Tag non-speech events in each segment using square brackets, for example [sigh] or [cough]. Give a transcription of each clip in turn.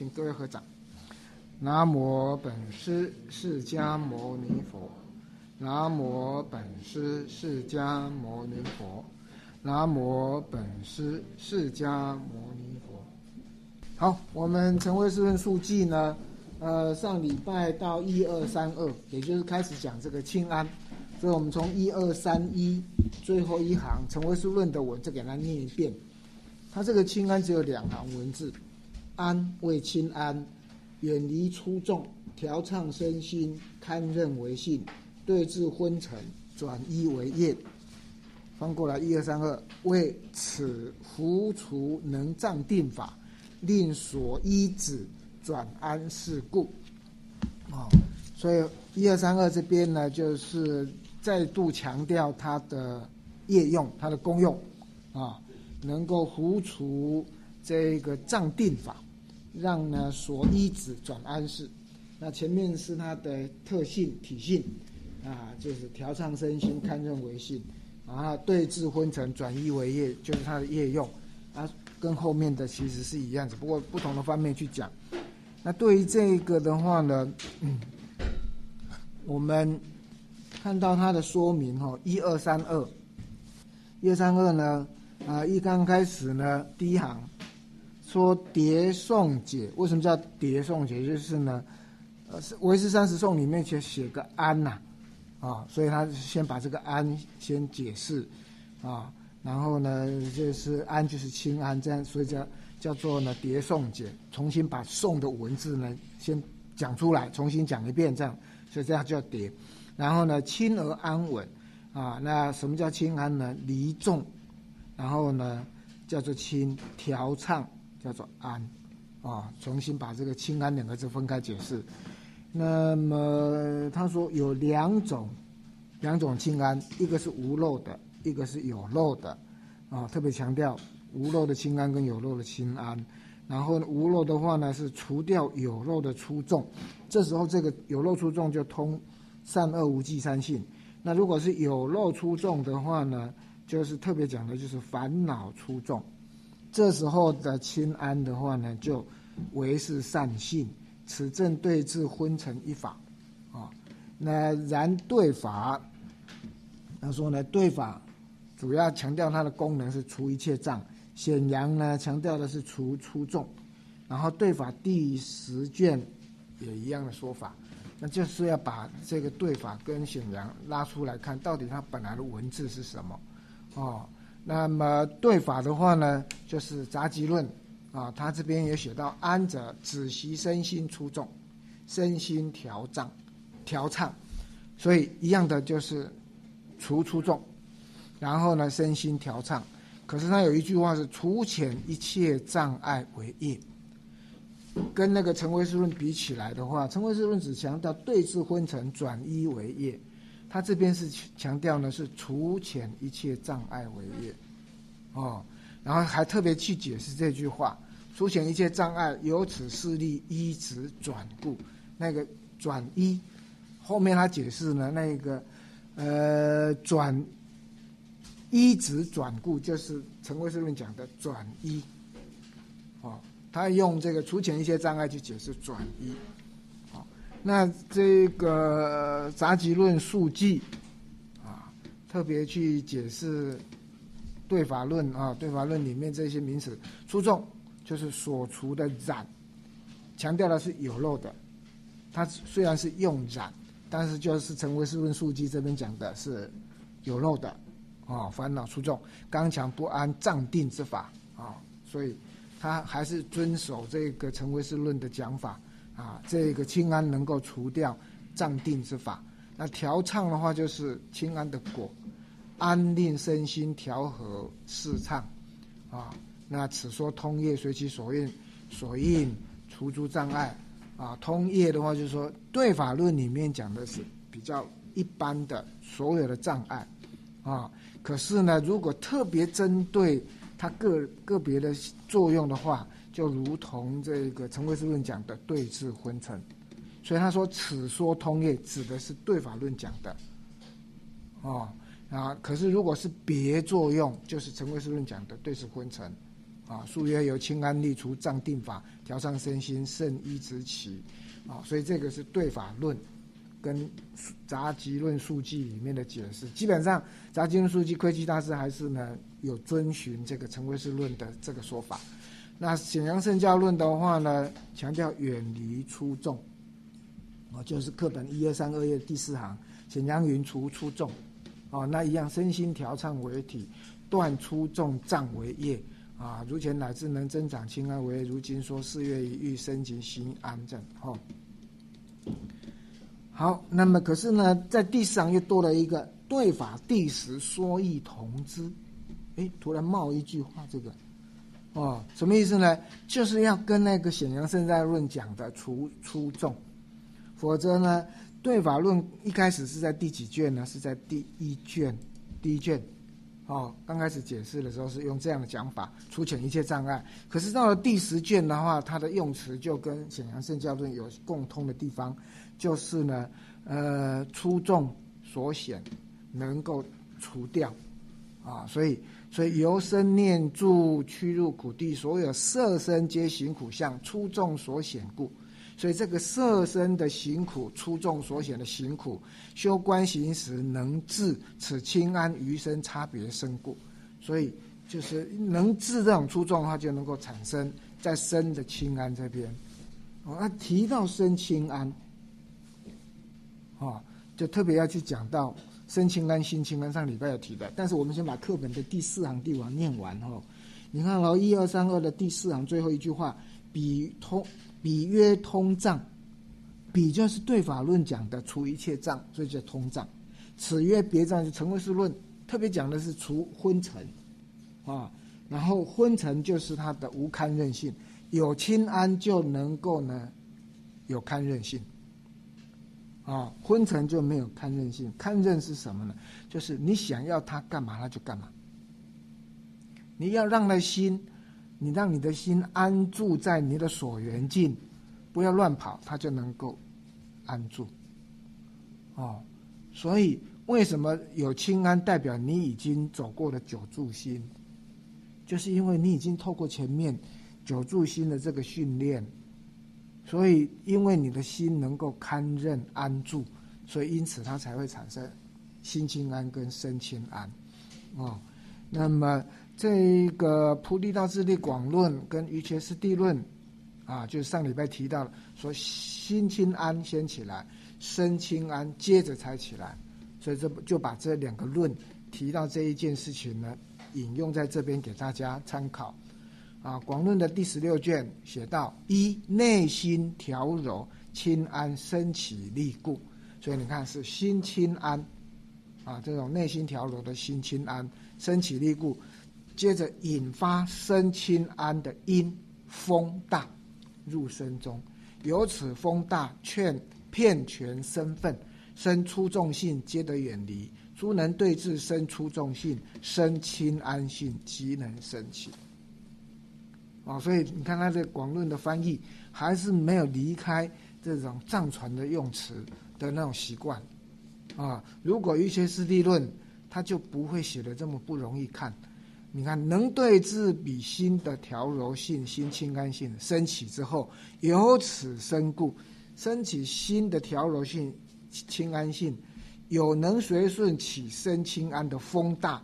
请各位合掌。南无本师释迦牟尼佛，南无本师释迦牟尼佛，南无本师释迦牟尼佛。好，我们成为师论述记呢，呃，上礼拜到一二三二，也就是开始讲这个清安，所以我们从一二三一最后一行成为师论的文字给它念一遍。它这个清安只有两行文字，安为清安。远离出众，调畅身心，堪任为性，对治昏沉，转一为业。翻过来，一二三二，为此扶除能障定法，令所依止转安事故。啊，所以一二三二这边呢，就是再度强调它的业用，它的功用，啊，能够扶除这个障定法。让呢所依止转安适，那前面是它的特性体性，啊，就是调畅身心，堪任为性，然后，对治昏沉，转依为业，就是它的业用，啊，跟后面的其实是一样，只不过不同的方面去讲。那对于这个的话呢，嗯，[coughs] 我们看到它的说明哈，一二三二，一二三二呢，啊，一刚开始呢，第一行。说叠诵解，为什么叫叠诵解？就是呢，呃，是维持三十颂里面写写个安呐，啊，所以他先把这个安先解释，啊，然后呢，就是安就是清安，这样所以叫叫做呢叠诵解，重新把诵的文字呢先讲出来，重新讲一遍，这样，所以这样叫叠。然后呢，轻而安稳，啊，那什么叫轻安呢？离重，然后呢叫做轻调畅。叫做安，啊，重新把这个清安两个字分开解释。那么他说有两种，两种清安，一个是无漏的，一个是有漏的，啊，特别强调无漏的清安跟有漏的清安。然后无漏的话呢，是除掉有漏的出众，这时候这个有漏出众就通善恶无记三性。那如果是有漏出众的话呢，就是特别讲的就是烦恼出众。这时候的清安的话呢，就为是善性，此正对治昏沉一法，啊，那然对法，他说呢，对法主要强调它的功能是除一切障，显阳呢强调的是除出众，然后对法第十卷也一样的说法，那就是要把这个对法跟显阳拉出来看，到底它本来的文字是什么，哦。那么对法的话呢，就是杂集论啊，他这边也写到安者止息身心出众，身心调障调畅，所以一样的就是除出众，然后呢身心调畅。可是他有一句话是除遣一切障碍为业，跟那个成为师论比起来的话，成为师论只强调对治昏沉转一为业。他这边是强调呢，是除遣一切障碍为业，哦，然后还特别去解释这句话：除遣一切障碍，由此势力依止转故。那个转依，后面他解释呢，那个呃转依止转故，就是陈慧师论讲的转依，哦，他用这个除遣一切障碍去解释转依。那这个杂集论述记啊，特别去解释对法论啊，对法论里面这些名词，出众就是所除的染，强调的是有漏的。它虽然是用染，但是就是成为是论述记这边讲的是有漏的啊，烦恼出众，刚强不安，障定之法啊，所以他还是遵守这个成为是论的讲法。啊，这个清安能够除掉障定之法，那调畅的话就是清安的果，安令身心调和适畅，啊，那此说通业随其所应，所应除诸障碍，啊，通业的话就是说对法论里面讲的是比较一般的所有的障碍，啊，可是呢，如果特别针对它个个别的作用的话。就如同这个陈慧师论讲的对治昏沉，所以他说此说通业指的是对法论讲的，哦啊，可是如果是别作用，就是陈慧师论讲的对治昏沉，啊，数曰由清安立除障定法，调上身心，甚依之起。啊，所以这个是对法论跟杂集论述记里面的解释。基本上，杂集论述记窥基大师还是呢有遵循这个成唯识论的这个说法。那显阳圣教论的话呢，强调远离出众，啊，就是课本一二三二页第四行，显阳云除出众，哦，那一样身心调畅为体，断出众障为业，啊，如前乃至能增长清安为，如今说四月一欲升级心安正，哦。好，那么可是呢，在第四行又多了一个对法第十说义同之，哎，突然冒一句话，这个。哦，什么意思呢？就是要跟那个显阳圣在论讲的除出众，否则呢，对法论一开始是在第几卷呢？是在第一卷，第一卷。哦，刚开始解释的时候是用这样的讲法，除遣一切障碍。可是到了第十卷的话，它的用词就跟显阳圣教论有共通的地方，就是呢，呃，出众所显能够除掉，啊，所以。所以由生念住屈入苦地，所有色身皆行苦相，出众所显故。所以这个色身的行苦，出众所显的行苦，修观行时能治此清安余生差别生故。所以就是能治这种出众的话，就能够产生在身的清安这边。哦，那提到身清安，啊，就特别要去讲到。身清安，心清安，上礼拜有提的。但是我们先把课本的第四行第五行念完哦。你看哦，一二三二的第四行最后一句话，比通比曰通胀，比就是对法论讲的除一切障，所以叫通胀。此曰别障，就成为是论，特别讲的是除昏沉啊。然后昏沉就是它的无堪任性，有清安就能够呢有堪任性。啊，昏沉就没有看任性，看任是什么呢？就是你想要他干嘛，他就干嘛。你要让那心，你让你的心安住在你的所缘境，不要乱跑，他就能够安住。哦，所以为什么有清安，代表你已经走过了九住心，就是因为你已经透过前面九住心的这个训练。所以，因为你的心能够堪任安住，所以因此它才会产生心清安跟身清安，哦。那么这个菩提道次第广论跟瑜伽师地论，啊，就是上礼拜提到了，说心清安先起来，身清安接着才起来，所以这就把这两个论提到这一件事情呢，引用在这边给大家参考。啊，《广论》的第十六卷写到：一内心调柔清安升起立故，所以你看是心清安，啊，这种内心调柔的心清安升起立故，接着引发身清安的因风大入身中，由此风大劝骗权身份生出众性皆得远离，诸能对治生出众性生清安性即能升起。啊，所以你看他这广论的翻译，还是没有离开这种藏传的用词的那种习惯，啊，如果一些师地论，他就不会写的这么不容易看。你看，能对治比心的调柔性、心清安性升起之后，由此生故，升起心的调柔性、清安性，有能随顺起身清安的风大。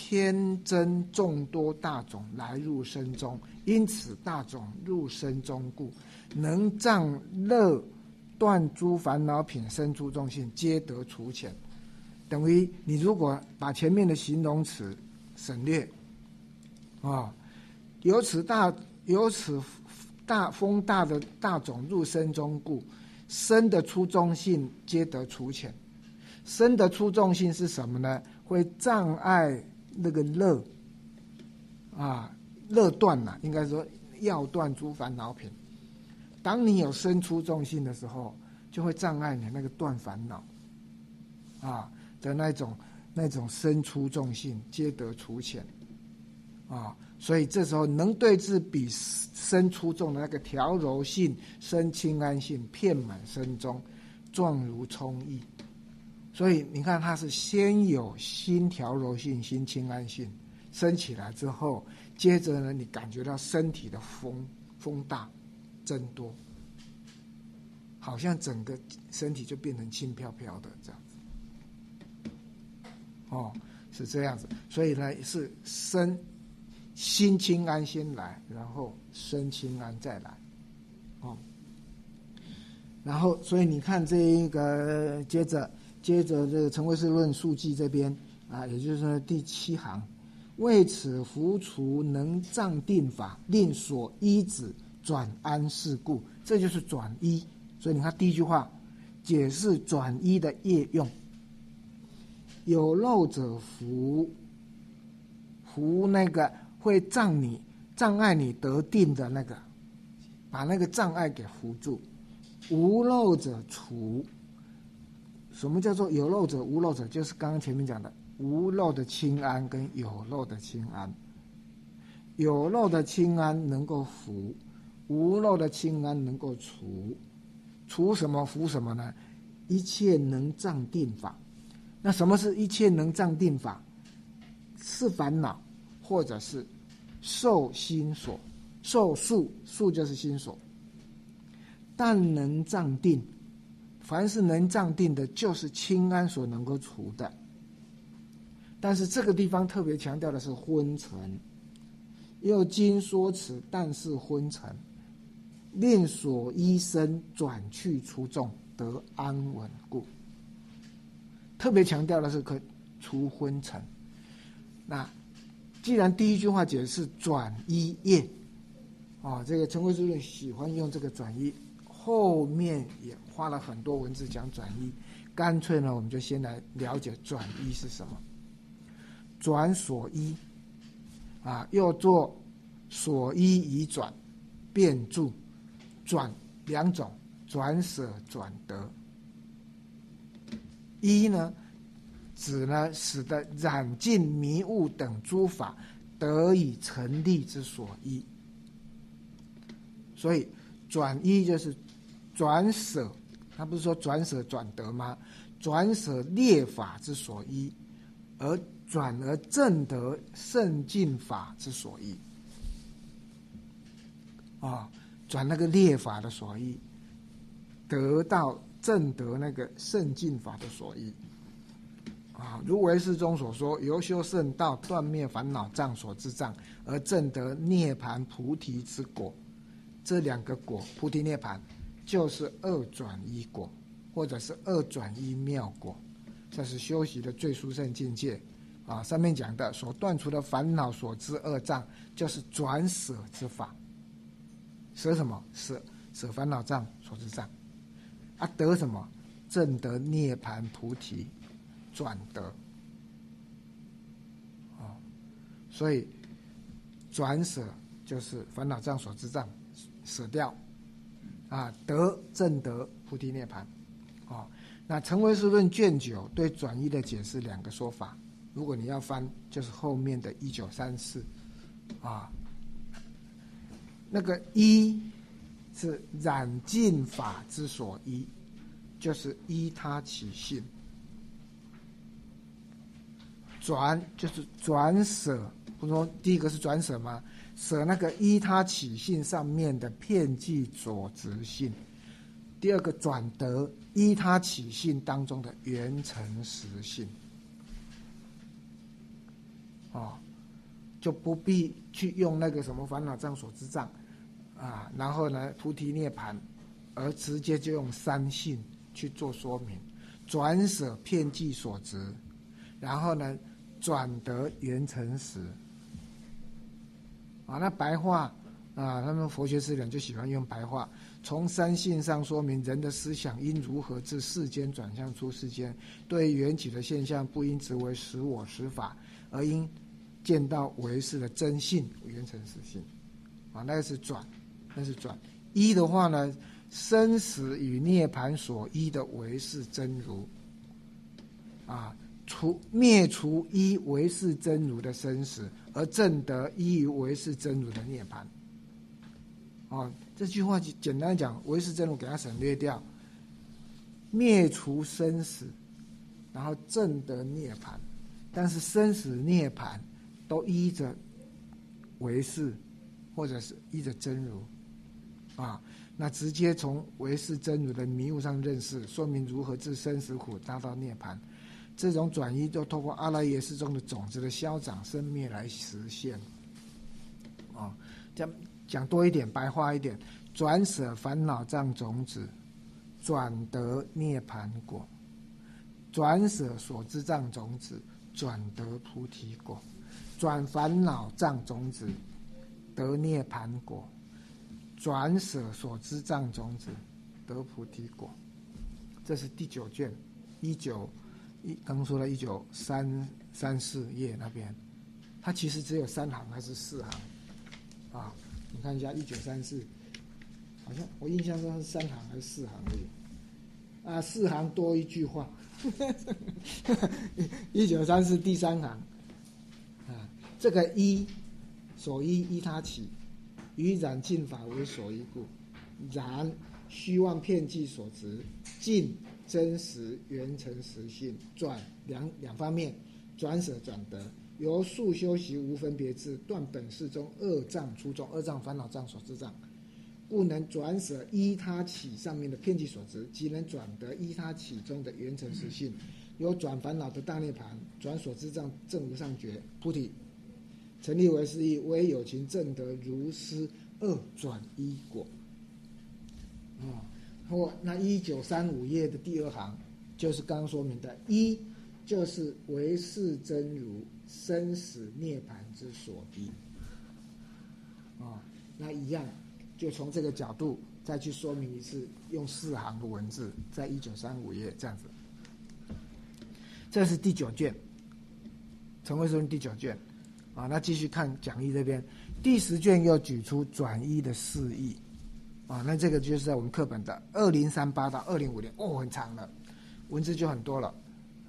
偏增众多大种来入身中，因此大种入身中故，能障乐断诸烦恼品生诸众性，皆得除浅。等于你如果把前面的形容词省略，啊，由此大由此大风大的大种入身中故，生的出众性皆得除浅。生的出众性是什么呢？会障碍。那个乐啊，乐断呐，应该说要断诸烦恼品。当你有生出众性的时候，就会障碍你那个断烦恼啊的那种那种生出众性，皆得除浅啊。所以这时候能对治比生出众的那个调柔性、生清安性，遍满身中，状如充溢。所以你看，它是先有心调柔性、心清安性升起来之后，接着呢，你感觉到身体的风风大增多，好像整个身体就变成轻飘飘的这样子。哦，是这样子，所以呢是身心清安先来，然后身清安再来。哦，然后所以你看这一个接着接着这个《陈慧士论述记》这边啊，也就是说第七行。为此扶除能障定法，令所依止转安事故，这就是转依。所以你看第一句话，解释转依的业用。有漏者扶，扶那个会障你、障碍你得定的那个，把那个障碍给扶住。无漏者除。什么叫做有漏者、无漏者？就是刚刚前面讲的。无漏的清安跟有漏的清安，有漏的清安能够服，无漏的清安能够除，除什么服什么呢？一切能障定法。那什么是一切能障定法？是烦恼，或者是受心所，受数数就是心所。但能障定，凡是能暂定的，就是清安所能够除的。但是这个地方特别强调的是昏沉，又经说此，但是昏沉，令所依身转去出众，得安稳故。特别强调的是可除昏沉。那既然第一句话解释转依业，啊，这个陈慧主任喜欢用这个转依，后面也花了很多文字讲转依，干脆呢，我们就先来了解转依是什么。转所依，啊，又做所依已转，变注转两种，转舍转得。一呢，指呢使得染尽迷雾等诸法得以成立之所依。所以转依就是转舍，他不是说转舍转得吗？转舍列法之所依，而。转而正得圣净法之所依，啊，转那个列法的所依，得到正得那个圣净法的所依，啊，如唯识中所说，由修圣道断灭烦恼障所之障，而正得涅盘菩提之果，这两个果，菩提涅盘，就是二转一果，或者是二转一妙果，这是修习的最殊胜境界。啊，上面讲的所断除的烦恼所知恶障，就是转舍之法。舍什么？舍舍烦恼障所知障。啊，得什么？正得涅盘菩提，转得。啊，所以转舍就是烦恼障所知障，舍掉。啊，得正得菩提涅盘。啊，那《成为师论》卷九对转移的解释两个说法。如果你要翻，就是后面的一九三四，啊，那个一是染尽法之所依，就是依他起性；转就是转舍，不说第一个是转舍吗？舍那个依他起性上面的片剂所执性；第二个转得依他起性当中的原成实性。啊，就不必去用那个什么烦恼障所之障，啊，然后呢菩提涅盘，而直接就用三性去做说明，转舍片剂所执，然后呢转得圆成实。啊，那白话啊，他们佛学思想就喜欢用白话，从三性上说明人的思想应如何自世间转向出世间，对缘起的现象不应执为实我实法。而应见到唯识的真性缘成实性，啊，那是转，那是转。一的话呢，生死与涅盘所依的唯识真如，啊，除灭除一唯识真如的生死，而正得依于唯识真如的涅盘。啊，这句话就简单讲，唯识真如给它省略掉，灭除生死，然后正得涅盘。但是生死涅槃都依着唯识，或者是依着真如，啊，那直接从唯识真如的迷雾上认识，说明如何自生死苦达到涅槃。这种转移都透过阿赖耶识中的种子的消长生灭来实现。啊，讲讲多一点，白话一点，转舍烦恼障种子，转得涅槃果；转舍所知障种子，转得菩提果。转烦恼障种子得涅盘果，转舍所知障种子得菩提果。这是第九卷，一九一刚说了一九三三四页那边，它其实只有三行还是四行啊？你看一下一九三四，好像我印象中是三行还是四行而已啊？四行多一句话，[laughs] 一九三四第三行。啊这个一所依依他起，于染尽法为所依故，然虚妄片剂所执，尽真实圆成实性，转两两方面，转舍转得，由速修习无分别智，断本世中二障初中二障烦恼障所知障，故能转舍依他起上面的片剂所执，即能转得依他起中的圆成实性，有转烦恼的大涅盘，转所知障正无上觉菩提。成立为是义，唯有情正得如斯二转一果。啊，或那一九三五页的第二行，就是刚刚说明的，一就是唯是真如生死涅盘之所依。啊，那一样，就从这个角度再去说明一次，用四行的文字，在一九三五页这样子。这是第九卷，成为说第九卷。啊，那继续看讲义这边，第十卷又举出转一的释义，啊，那这个就是在我们课本的二零三八到二零五零，哦，很长了，文字就很多了，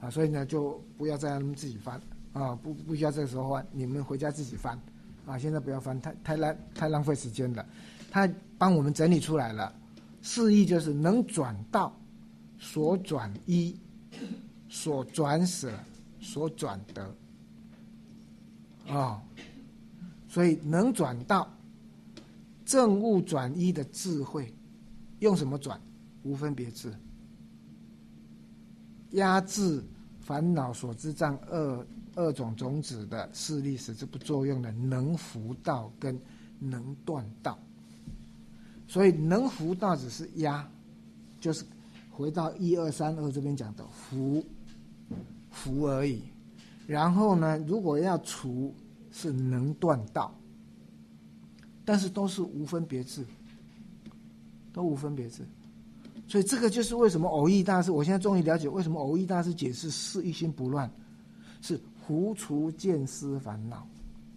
啊，所以呢就不要再让他们自己翻，啊，不不需要这个时候翻，你们回家自己翻，啊，现在不要翻，太太浪太浪费时间了，他帮我们整理出来了，释义就是能转到所转一，所转舍，所转得。啊，所以能转到正悟转一的智慧，用什么转？无分别智，压制烦恼所知障二二种种子的势力，使之不作用的能伏道跟能断道。所以能伏道只是压，就是回到一二三二这边讲的伏伏而已。然后呢，如果要除，是能断道，但是都是无分别智，都无分别智。所以这个就是为什么偶义大师，我现在终于了解为什么偶义大师解释是一心不乱，是胡除见思烦恼，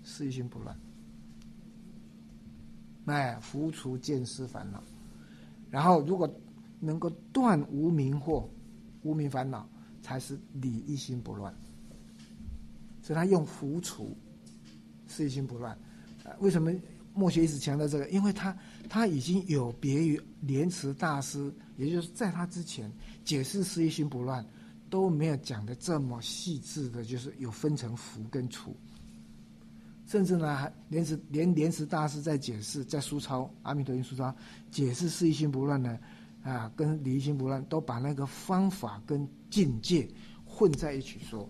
是一心不乱。哎，胡除见思烦恼，然后如果能够断无明惑、无明烦恼，才是理一心不乱。所以他用浮除，是一心不乱。为什么墨学一直强调这个？因为他他已经有别于莲池大师，也就是在他之前解释是一心不乱都没有讲的这么细致的，就是有分成浮跟除。甚至呢，莲池连莲池大师在解释在书抄《阿弥陀经》书抄解释是一心不乱呢，啊，跟离心不乱都把那个方法跟境界混在一起说。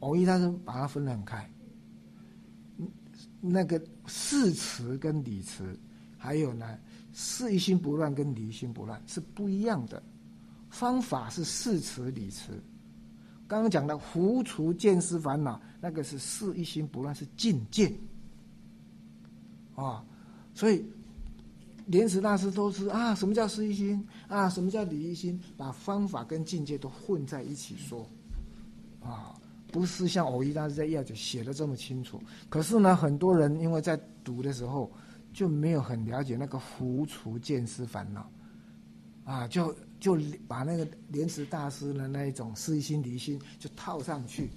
偶一，但是把它分得很开。那个事词跟理词，还有呢，事一心不乱跟理心不乱是不一样的。方法是事词理词。刚刚讲的胡除见思烦恼，那个是事一心不乱，是境界。啊，所以莲池大师都是啊，什么叫事一心啊？什么叫理一心？把方法跟境界都混在一起说，啊。不是像偶一大师在要解写的这么清楚，可是呢，很多人因为在读的时候就没有很了解那个浮除见思烦恼，啊，就就把那个莲池大师的那一种思心离心就套上去，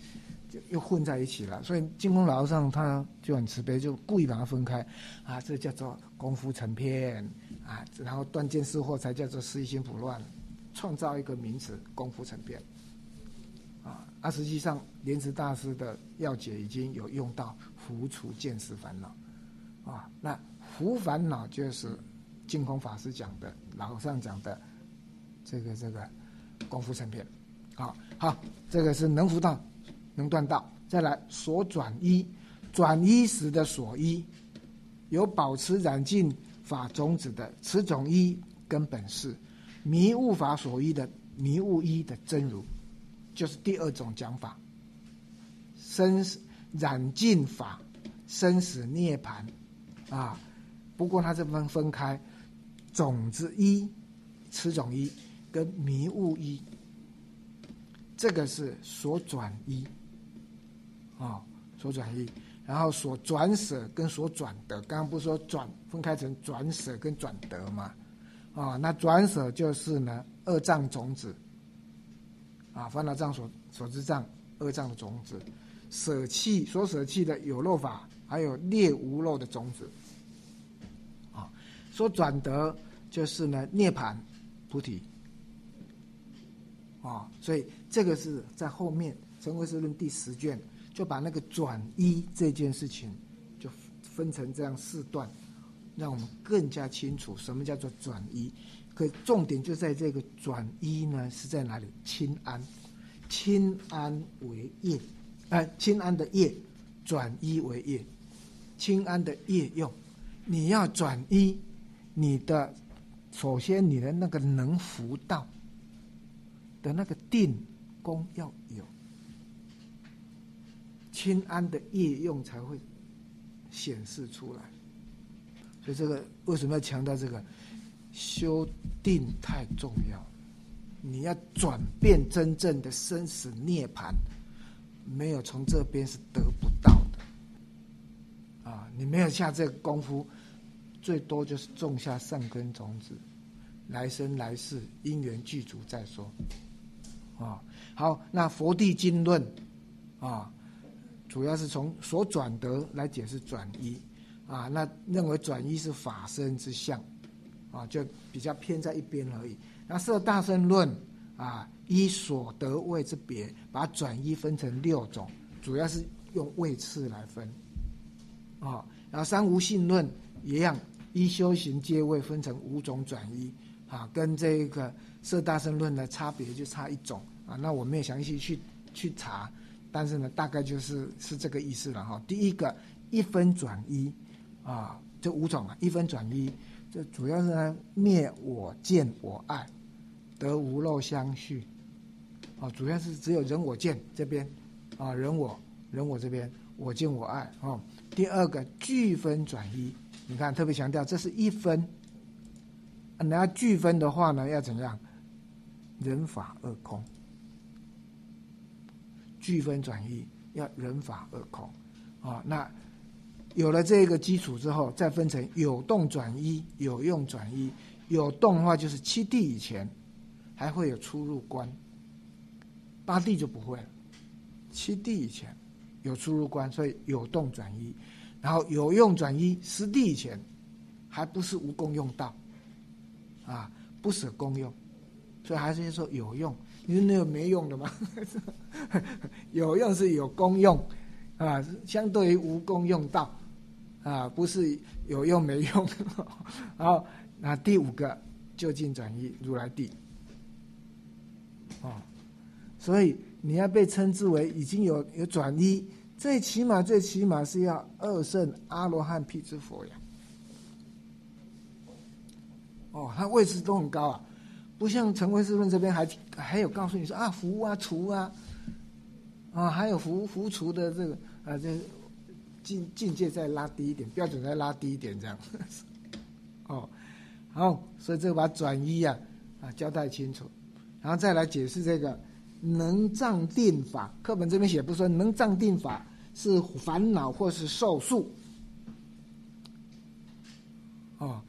就又混在一起了。所以净空老和尚他就很慈悲，就故意把它分开，啊，这叫做功夫成片，啊，然后断见思惑才叫做思心不乱，创造一个名词功夫成片。啊，实际上莲池大师的要解已经有用到浮除见识烦恼，啊，那浮烦恼就是净空法师讲的，老上讲的这个这个功夫成片，好，好，这个是能浮道，能断道，再来所转依，转依时的所依，有保持染净法种子的此种依根本是迷悟法所依的。迷雾一的真如，就是第二种讲法。生死染尽法，生死涅盘，啊，不过它这分分开，种子一、此种一跟迷雾一，这个是所转一，啊，所转一，然后所转舍跟所转得，刚刚不是说转分开成转舍跟转得吗？啊，那转舍就是呢。二障种子，啊，烦恼障所所知障，二障的种子，舍弃所舍弃的有漏法，还有劣无漏的种子，啊，所转得就是呢涅盘菩提，啊，所以这个是在后面《成唯识论》第十卷就把那个转一这件事情就分成这样四段，让我们更加清楚什么叫做转一。可重点就在这个转一呢，是在哪里？清安，清安为业，哎，清安的业转一为业，清安的业用，你要转一，你的首先你的那个能福道的那个定功要有，清安的业用才会显示出来。所以这个为什么要强调这个？修定太重要，你要转变真正的生死涅槃，没有从这边是得不到的。啊，你没有下这个功夫，最多就是种下善根种子，来生来世因缘具足再说。啊，好，那佛地经论啊，主要是从所转得来解释转一啊，那认为转一是法身之相。啊，就比较偏在一边而已。那设大圣论啊，依所得位之别，把转一分成六种，主要是用位次来分。啊，然后三无性论一样，依修行阶位分成五种转一。啊，跟这个设大圣论的差别就差一种。啊，那我没有详细去去查，但是呢，大概就是是这个意思了哈。第一个一分转一，啊，这五种啊，一分转一。这主要是呢灭我见我爱，得无漏相续，啊，主要是只有人我见这边，啊，人我人我这边我见我爱啊。第二个聚分转一，你看特别强调这是一分，你要聚分的话呢要怎样？人法二空，聚分转一要人法二空，啊，那。有了这个基础之后，再分成有动转一、有用转一。有动的话就是七地以前，还会有出入关；八地就不会了。七地以前有出入关，所以有动转一。然后有用转一，十地以前还不是无功用道，啊，不舍功用，所以还是说有用。你说那有没用的吗？[laughs] 有用是有功用，啊，相对于无功用道。啊，不是有用没用，然后那第五个就近转移如来地，啊，所以你要被称之为已经有有转移，最起码最起码是要二圣阿罗汉辟支佛呀，哦，他位置都很高啊，不像成为师论这边还还有告诉你说啊福啊除啊，啊还有福福除的这个啊这。境境界再拉低一点，标准再拉低一点，这样。哦，好，所以这个把转移啊啊交代清楚，然后再来解释这个能障定法。课本这边写不说能障定法是烦恼或是受数。哦，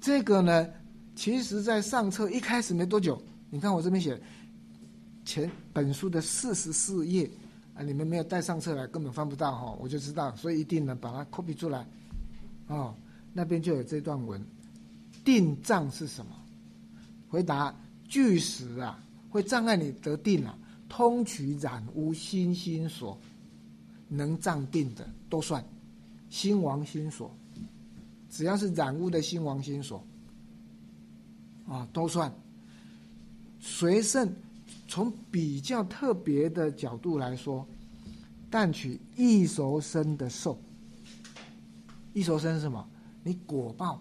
这个呢，其实在上册一开始没多久，你看我这边写前本书的四十四页。啊，你们没有带上册来，根本翻不到哈，我就知道，所以一定呢把它 copy 出来，哦，那边就有这段文，定障是什么？回答：巨石啊，会障碍你得定啊，通取染污心心所能障定的都算，心王心所，只要是染污的心王心所，啊，都算。随胜从比较特别的角度来说，但取易熟生的受，易熟生是什么？你果报，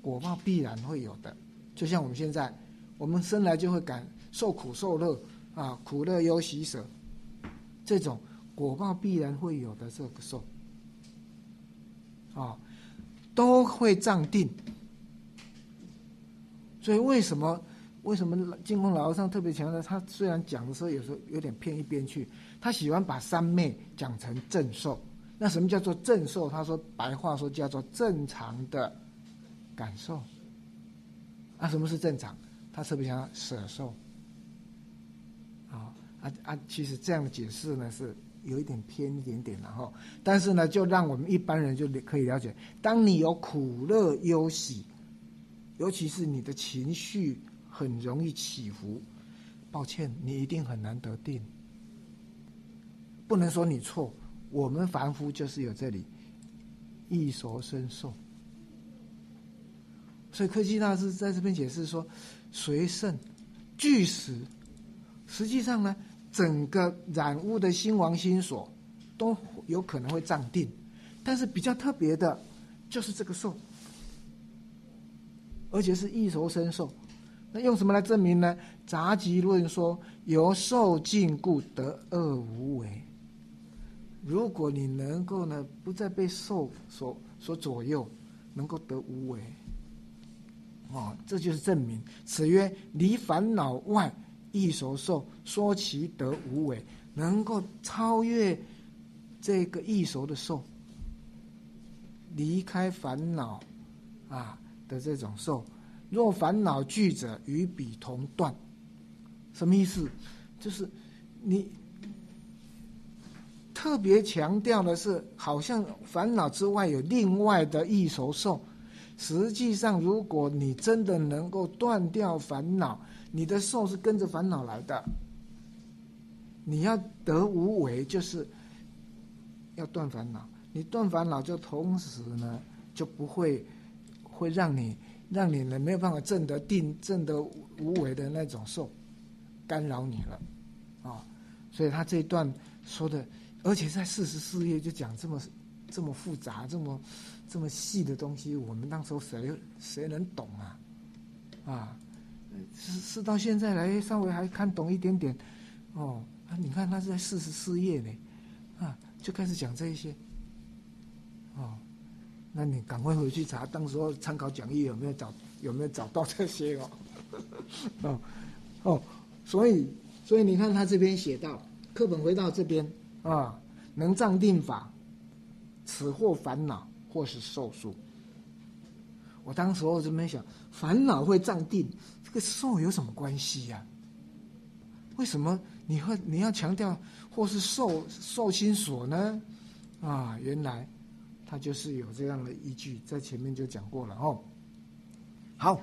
果报必然会有的。就像我们现在，我们生来就会感受苦受乐啊，苦乐忧喜舍，这种果报必然会有的这个受，啊，都会暂定。所以为什么？为什么净空老和尚特别强调？他虽然讲的时候有时候有点偏一边去，他喜欢把三昧讲成正受。那什么叫做正受？他说白话说叫做正常的感受。啊，什么是正常？他特别强调舍受。啊啊啊！其实这样的解释呢是有一点偏一点点，然后，但是呢，就让我们一般人就可以了解：当你有苦乐忧喜，尤其是你的情绪。很容易起伏，抱歉，你一定很难得定。不能说你错，我们凡夫就是有这里易熟生受。所以科技大师在这边解释说，随胜俱实，实际上呢，整个染污的心王心所都有可能会暂定，但是比较特别的，就是这个受，而且是易熟生受。那用什么来证明呢？杂集论说由受尽故得恶无为。如果你能够呢，不再被受所所左右，能够得无为，哦，这就是证明。此曰离烦恼外亦所受，说其得无为，能够超越这个易熟的受，离开烦恼啊的这种受。若烦恼具者，与彼同断。什么意思？就是你特别强调的是，好像烦恼之外有另外的一熟受。实际上，如果你真的能够断掉烦恼，你的受是跟着烦恼来的。你要得无为，就是要断烦恼。你断烦恼，就同时呢，就不会会让你。让你呢没有办法证得定、证得无为的那种受，干扰你了，啊，所以他这一段说的，而且在四十四页就讲这么这么复杂、这么这么细的东西，我们那时候谁谁能懂啊？啊，是是到现在来稍微还看懂一点点，哦啊，你看他是在四十四页呢，啊，就开始讲这一些，那你赶快回去查，当时候参考讲义有没有找有没有找到这些哦？[laughs] 哦哦，所以所以你看他这边写到，课本回到这边啊，能障定法，此或烦恼，或是受数。我当时候这边想，烦恼会障定，这个受有什么关系呀？为什么你会你要强调或是受受心所呢？啊，原来。他就是有这样的依据，在前面就讲过了哦。好。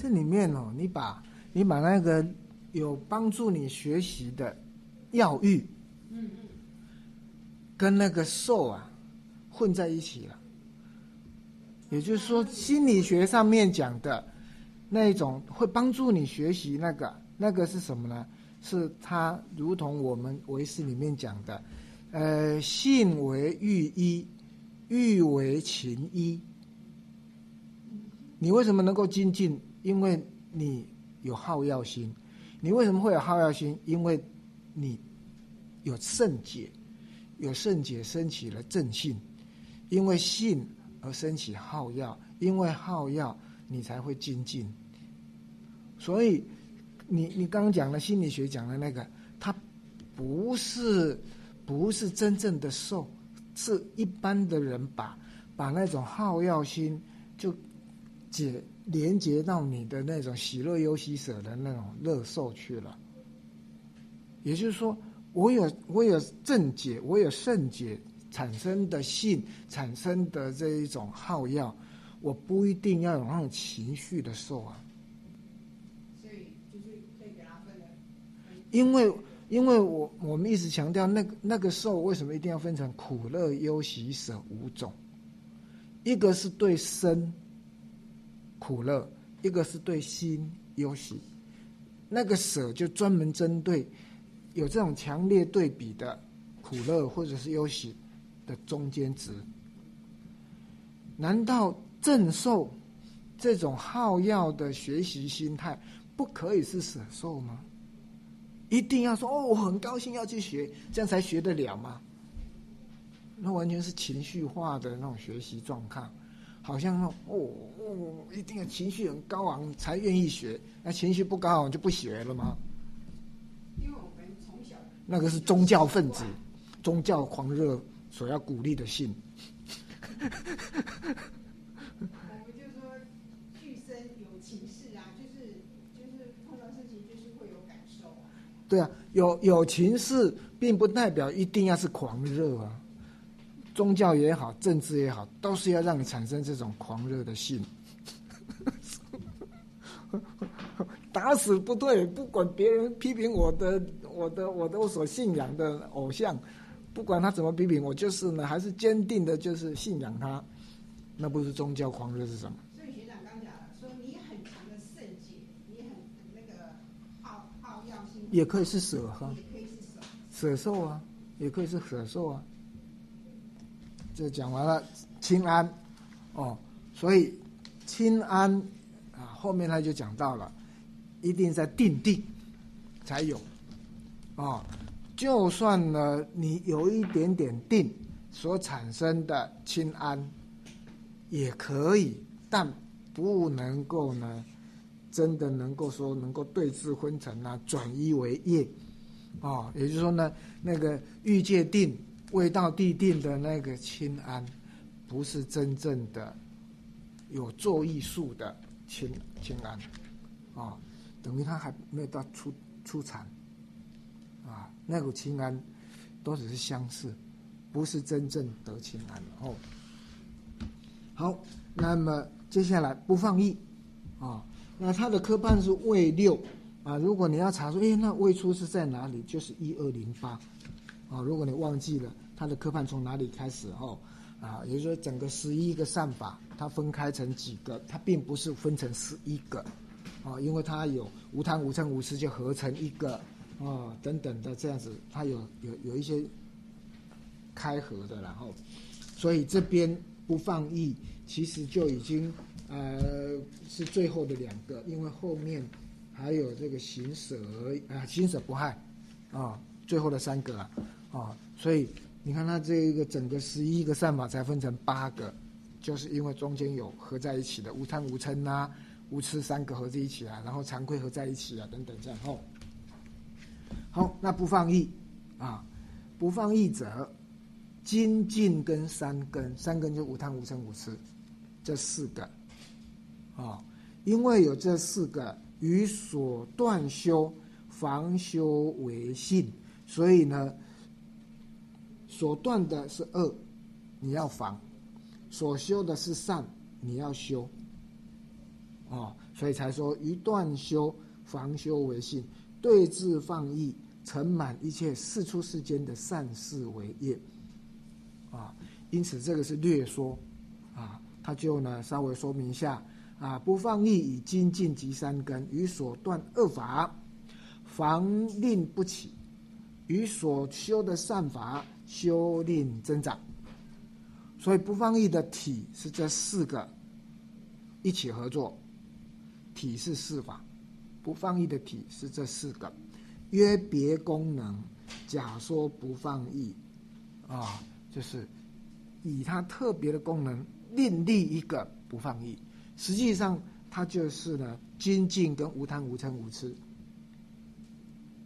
这里面哦，你把你把那个有帮助你学习的药浴，嗯嗯，跟那个受啊混在一起了。也就是说，心理学上面讲的那一种会帮助你学习那个那个是什么呢？是它如同我们唯识里面讲的，呃，性为欲一，欲为情一。你为什么能够精进？因为你有好药心。你为什么会有好药心？因为你有圣解，有圣解升起了正信。因为信而升起好药，因为好药你才会精进。所以，你你刚刚讲的心理学讲的那个，它不是不是真正的受，是一般的人把把那种好药心就。解连接到你的那种喜乐忧喜舍的那种乐受去了，也就是说，我有我有正解，我有圣解产生的性产生的这一种好药，我不一定要有那种情绪的受啊。所以就是可以给他分的。因为因为我我们一直强调那个那个受为什么一定要分成苦乐忧喜舍五种？一个是对身。苦乐，一个是对心忧喜，那个舍就专门针对有这种强烈对比的苦乐或者是忧喜的中间值。难道正受这种好药的学习心态不可以是舍受吗？一定要说哦，我很高兴要去学，这样才学得了吗？那完全是情绪化的那种学习状况。好像哦哦，一定要情绪很高昂才愿意学，那情绪不高昂就不学了吗？因为我们从小那个是宗教分子、宗教狂热所要鼓励的性。我们就说具身有情事啊，就是就是碰到事情就是会有感受啊。对啊，有有情事，并不代表一定要是狂热啊。宗教也好，政治也好，都是要让你产生这种狂热的性。[laughs] 打死不对，不管别人批评我的、我的、我的我所信仰的偶像，不管他怎么批评我，就是呢，还是坚定的，就是信仰他。那不是宗教狂热是什么？所以学长刚讲了，说你很强的圣洁，你很那个也可以是舍哈，也可以是舍舍受啊，也可以是舍受啊。就讲完了，清安，哦，所以清安啊，后面他就讲到了，一定在定地才有，哦，就算呢你有一点点定所产生的清安，也可以，但不能够呢，真的能够说能够对治昏沉啊，转移为业，哦，也就是说呢，那个欲界定。未到地定的那个清安，不是真正的有做艺术的清清安，啊，等于他还没有到出出产，啊，那个清安都只是相似，不是真正得清安哦。好，那么接下来不放逸，啊，那他的科判是未六，啊，如果你要查说，哎，那未出是在哪里？就是一二零八。啊，如果你忘记了它的科判从哪里开始哦，啊，也就是说整个十一个善法，它分开成几个，它并不是分成十一个，啊，因为它有无贪无嗔无痴就合成一个，啊，等等的这样子，它有有有一些开合的，然后，所以这边不放逸，其实就已经呃是最后的两个，因为后面还有这个行舍啊，行舍不害，啊，最后的三个啊。啊，所以你看，它这一个整个十一个善法才分成八个，就是因为中间有合在一起的无贪无嗔呐、无痴三个合在一起啊，然后惭愧合在一起啊，等等这样哦。好，那不放逸啊，不放逸者，精进跟三根，三根就无贪无嗔无痴，这四个啊，因为有这四个与所断修防修为性，所以呢。所断的是恶，你要防；所修的是善，你要修。哦，所以才说一断修，防修为性。对治放逸，承满一切世出世间的善事为业。啊，因此这个是略说，啊，他就呢稍微说明一下，啊，不放逸以精进及三根，与所断恶法，防令不起，与所修的善法修炼增长。所以不放逸的体是这四个一起合作，体是四法，不放逸的体是这四个，约别功能，假说不放逸，啊。就是以它特别的功能另立一个不放逸，实际上它就是呢精进跟无贪无嗔无痴，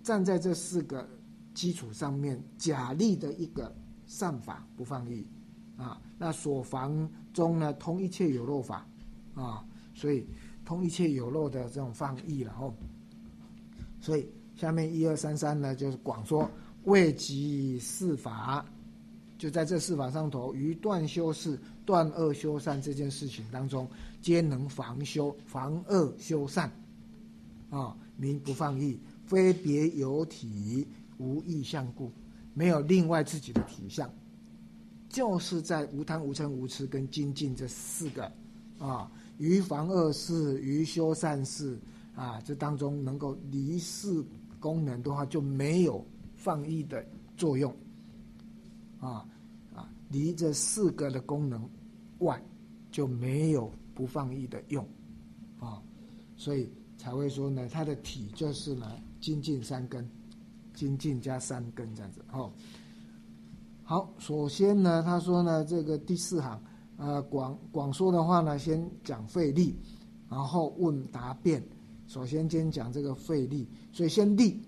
站在这四个基础上面假立的一个善法不放逸。啊，那所防中呢通一切有漏法。啊，所以通一切有漏的这种放逸然后，所以下面一二三三呢就是广说未及四法。就在这四法上头，于断修事、断恶修善这件事情当中，皆能防修、防恶修善，啊，名不放逸，非别有体，无意相故，没有另外自己的体相，就是在无贪、无嗔、无痴跟精进这四个，啊，于防恶事、于修善事，啊，这当中能够离世功能的话，就没有放逸的作用。啊啊，离这四个的功能外，就没有不放逸的用。啊，所以才会说呢，它的体就是呢精进三根，精进加三根这样子哦。好，首先呢，他说呢，这个第四行，呃，广广说的话呢，先讲费力，然后问答辩。首先先讲这个费力，所以先力，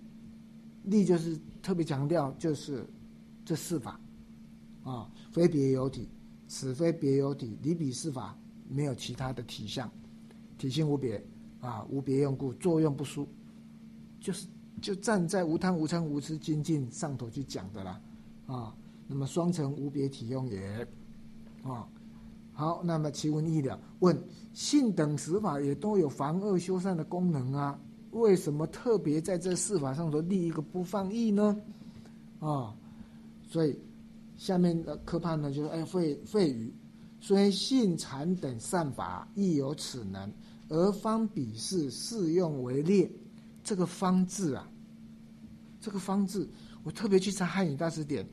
力就是特别强调就是这四法。啊，非别有体，此非别有体，离彼四法没有其他的体相，体性无别，啊，无别用故，作用不殊，就是就站在无贪无嗔无痴精进上头去讲的啦，啊，那么双成无别体用也，啊，好，那么奇闻异了，问性等十法也都有防恶修善的功能啊，为什么特别在这四法上头立一个不放逸呢？啊，所以。下面的科判呢，就是哎废废语，虽性禅等善法亦有此能，而方比是适用为列。这个方字啊，这个方字，我特别去查汉语大词典，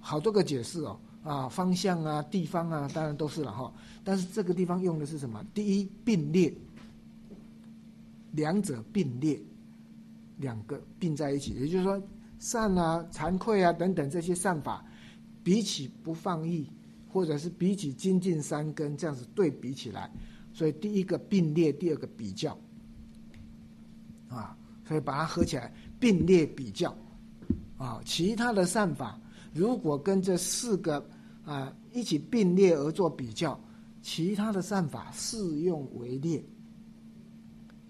好多个解释哦，啊方向啊地方啊，当然都是了哈。但是这个地方用的是什么？第一并列，两者并列，两个并在一起，也就是说善啊、惭愧啊等等这些善法。比起不放逸，或者是比起精进三根这样子对比起来，所以第一个并列，第二个比较，啊，所以把它合起来并列比较，啊，其他的善法如果跟这四个啊一起并列而做比较，其他的善法适用为列。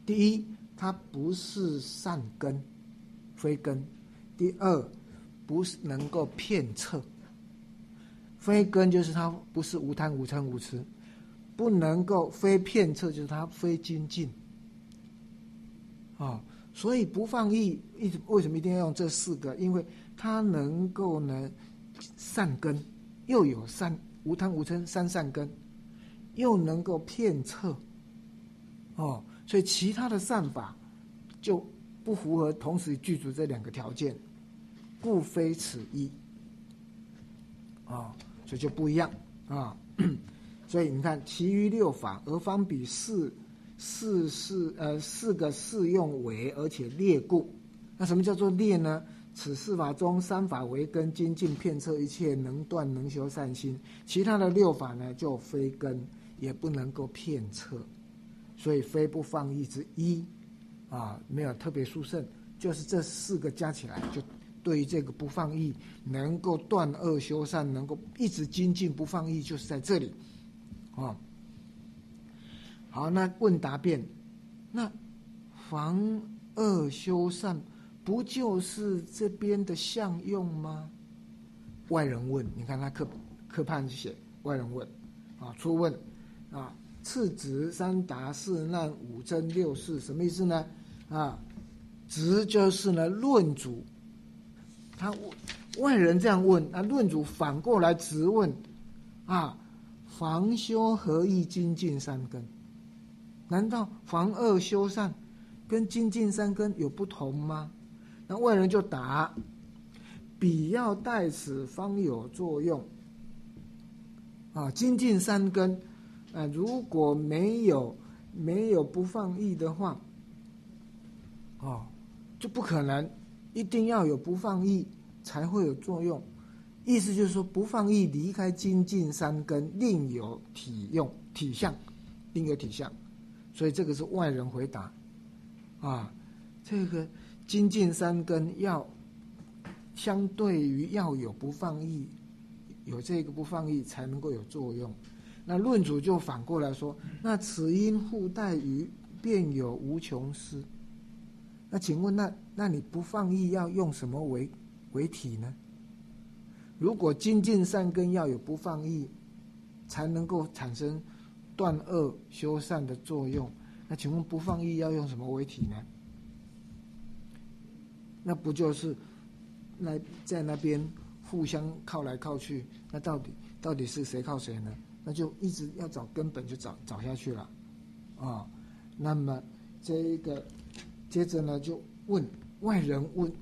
第一，它不是善根，非根；第二，不是能够骗测。非根就是它不是无贪无嗔无痴，不能够非骗测，就是它非精进，啊，所以不放逸，一直为什么一定要用这四个？因为它能够呢善根，又有善无贪无嗔三善根，又能够骗测，哦，所以其他的善法就不符合同时具足这两个条件，故非此一，啊。所以就不一样啊，[coughs] 所以你看，其余六法而方比四四四呃四个适用为而且列故，那什么叫做列呢？此四法中三法为根，精进片测一切能断能修善心，其他的六法呢就非根，也不能够片测，所以非不放逸之一啊，没有特别殊胜，就是这四个加起来就。对于这个不放逸，能够断恶修善，能够一直精进不放逸，就是在这里，啊。好，那问答辩，那防恶修善不就是这边的相用吗？外人问，你看他课课判就写外人问，啊，初问，啊，次子三答四难五真六事，什么意思呢？啊。直就是呢论主，他外人这样问，那论主反过来直问，啊，防修何意精进三根？难道防恶修善跟精进三根有不同吗？那外人就答：彼要待此方有作用。啊，精进三根，啊，如果没有没有不放逸的话，哦，就不可能，一定要有不放逸才会有作用。意思就是说，不放逸离开精进三根，另有体用体相，另有体相。所以这个是外人回答，啊，这个精进三根要相对于要有不放逸。有这个不放逸才能够有作用，那论主就反过来说：那此因互待于，便有无穷思。那请问，那那你不放逸要用什么为为体呢？如果精进善根要有不放逸，才能够产生断恶修善的作用，那请问不放逸要用什么为体呢？那不就是那在那边？互相靠来靠去，那到底到底是谁靠谁呢？那就一直要找根本，就找找下去了，啊，那么这一个接着呢，就问外人问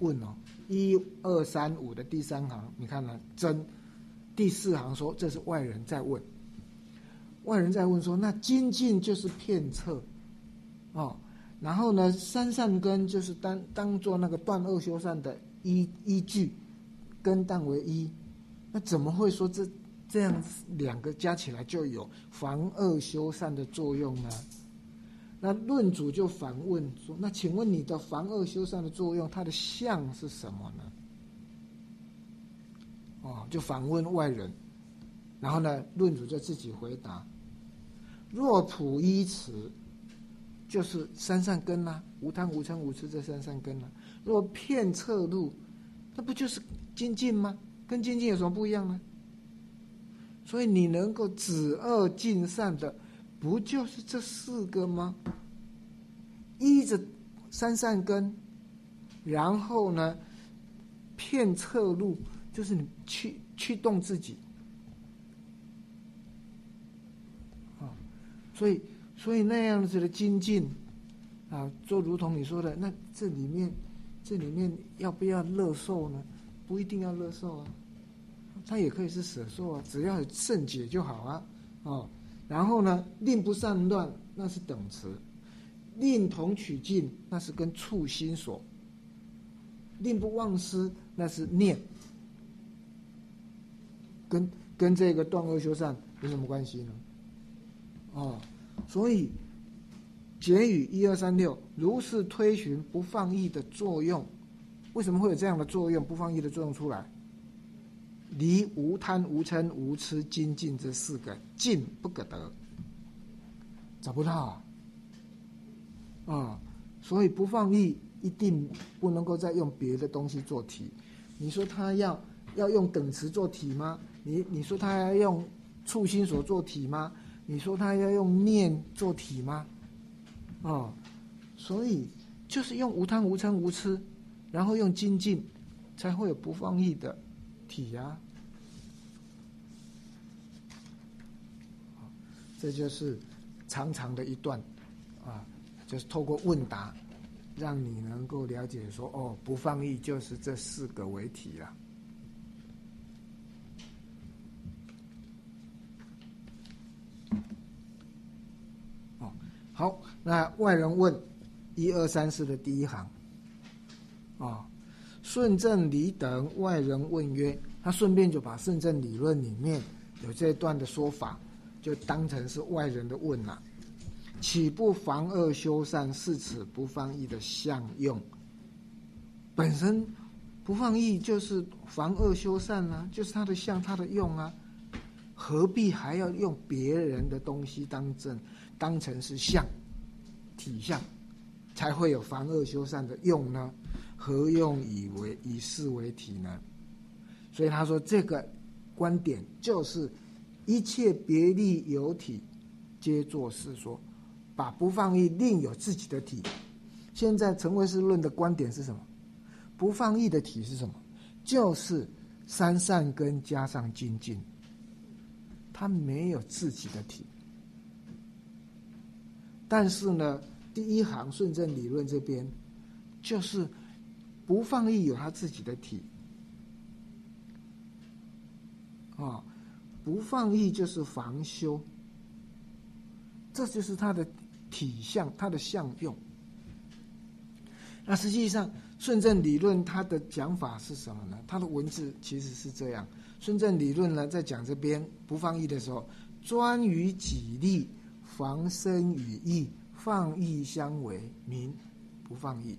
问哦，一二三五的第三行，你看呢？真第四行说这是外人在问，外人在问说，那精进就是片测，哦，然后呢，三善根就是当当做那个断恶修善的依依据。根当为一，那怎么会说这这样两个加起来就有防恶修善的作用呢？那论主就反问说：“那请问你的防恶修善的作用，它的相是什么呢？”哦，就反问外人，然后呢，论主就自己回答：“若普依此，就是三善根呐，无贪无嗔无痴这三善根呐。若片侧路，那不就是？”精进吗？跟精进有什么不一样呢？所以你能够止恶尽善的，不就是这四个吗？依着三善根，然后呢，骗侧路，就是你驱驱动自己啊。所以，所以那样子的精进啊，就如同你说的，那这里面，这里面要不要乐受呢？不一定要乐受啊，它也可以是舍受啊，只要有圣解就好啊，哦，然后呢，令不散乱那是等词，令同取静那是跟触心所，令不忘失那是念，跟跟这个断恶修善有什么关系呢？哦，所以结语一二三六如是推寻不放逸的作用。为什么会有这样的作用？不放逸的作用出来，离无贪、无嗔、无痴、精进这四个尽不可得，找不到啊！啊，所以不放逸一定不能够再用别的东西做题。你说他要要用等词做题吗？你你说他要用触心所做题吗？你说他要用念做体吗？啊，所以就是用无贪、无嗔、无痴。然后用精进，才会有不放逸的体呀。这就是长长的一段，啊，就是透过问答，让你能够了解说，哦，不放逸就是这四个为体了。好，那外人问一二三四的第一行。啊，顺正理等外人问曰：“他顺便就把顺正理论里面有这段的说法，就当成是外人的问了。岂不防恶修善是此不放逸的相用？本身不放逸就是防恶修善啊，就是他的相，他的用啊，何必还要用别人的东西当正，当成是相体相，才会有防恶修善的用呢？”何用以为以事为体呢？所以他说这个观点就是一切别立有体，皆作是说，把不放逸另有自己的体，现在成为是论的观点是什么？不放逸的体是什么？就是三善根加上精进，他没有自己的体。但是呢，第一行顺正理论这边，就是不放逸有他自己的体。啊，不放逸就是防修，这就是他的体相，他的相用。那实际上，顺正理论它的讲法是什么呢？它的文字其实是这样：顺正理论呢，在讲这边不放逸的时候，专于己利，防身与义，放义相违，民不放义。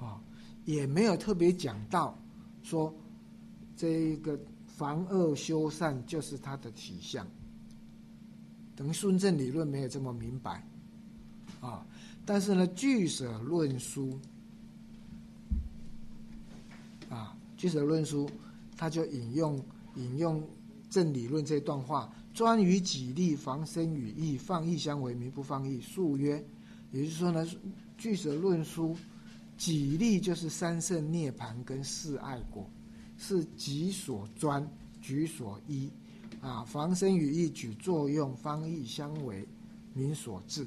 啊，也没有特别讲到说。这个防恶修善就是它的体相，等于孙正理论没有这么明白，啊，但是呢，据舍论书，啊，据舍论书，他就引用引用正理论这段话：专于己利，防身与义，放义相为名不放逸。数曰，也就是说呢，据舍论书，己利就是三圣涅盘跟四爱果。是己所专，举所依，啊，防身与义举作用，方义相为，民所治。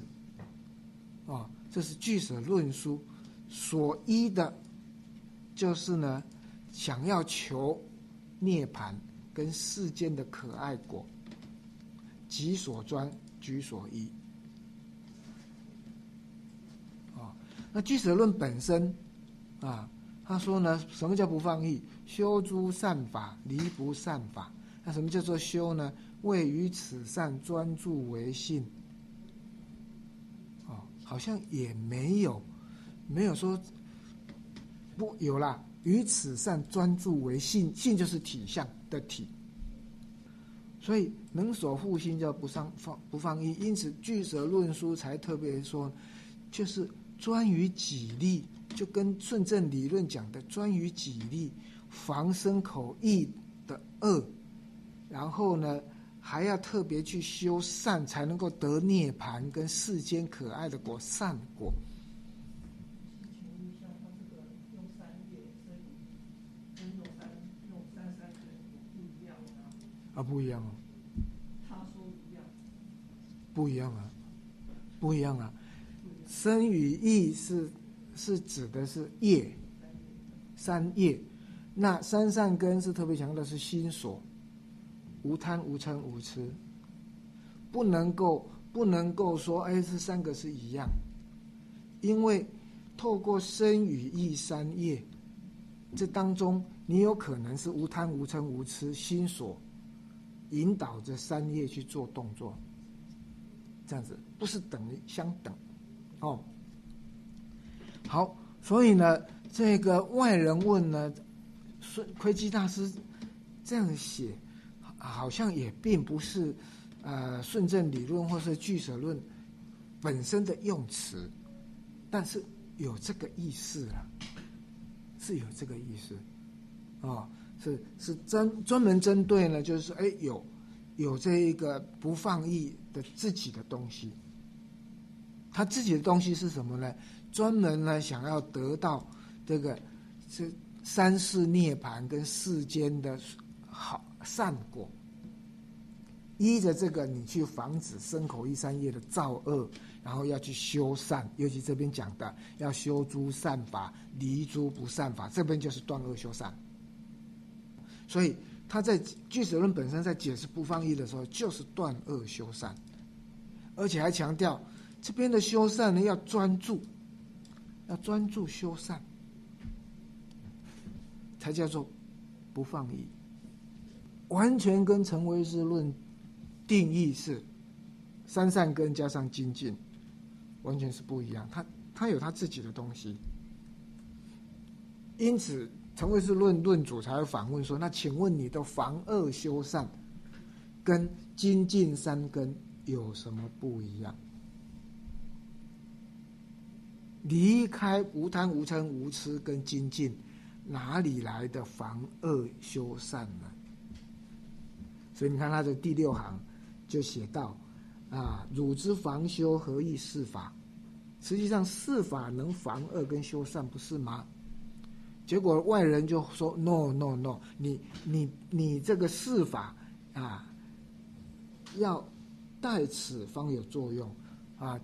啊，这是据舍论书所依的，就是呢，想要求涅盘跟世间的可爱果，己所专，居所依。啊，那居舍论本身，啊。他说呢，什么叫不放逸？修诸善法，离不善法。那什么叫做修呢？位于此善专注为性。哦，好像也没有，没有说不有啦。于此善专注为性，性就是体相的体。所以能所护心叫不上放不放逸。因此据舍论书才特别说，就是专于己利。就跟顺正理论讲的，专于己利，防身口意的恶，然后呢，还要特别去修善，才能够得涅盘跟世间可爱的果善果。啊，不一样哦。他说一样。不一样啊，不一样啊，生与意是。是指的是业，三业，那三善根是特别强调的是心所，无贪无嗔无痴，不能够不能够说哎这三个是一样，因为透过身与意三业，这当中你有可能是无贪无嗔无痴心所，引导着三业去做动作，这样子不是等于相等，哦。好，所以呢，这个外人问呢，孙窥基大师这样写，好像也并不是呃顺正理论或是俱舍论本身的用词，但是有这个意思了，是有这个意思，啊，是是专专门针对呢，就是说，哎，有有这一个不放逸的自己的东西，他自己的东西是什么呢？专门呢，想要得到这个这三世涅盘跟世间的好善果，依着这个，你去防止牲口意三业的造恶，然后要去修善，尤其这边讲的要修诸善法，离诸不善法，这边就是断恶修善。所以他在俱舍论本身在解释不放逸的时候，就是断恶修善，而且还强调这边的修善呢要专注。要专注修善，才叫做不放逸。完全跟陈维师论定义是三善根加上精进，完全是不一样。他他有他自己的东西，因此陈维师论论主才会反问说：“那请问你的防恶修善跟精进三根有什么不一样？”离开无贪无嗔无痴跟精进，哪里来的防恶修善呢？所以你看他的第六行就写到：啊，汝之防修何以是法？实际上四法能防恶跟修善，不是吗？结果外人就说：“no no no，你你你这个四法啊，要待此方有作用啊。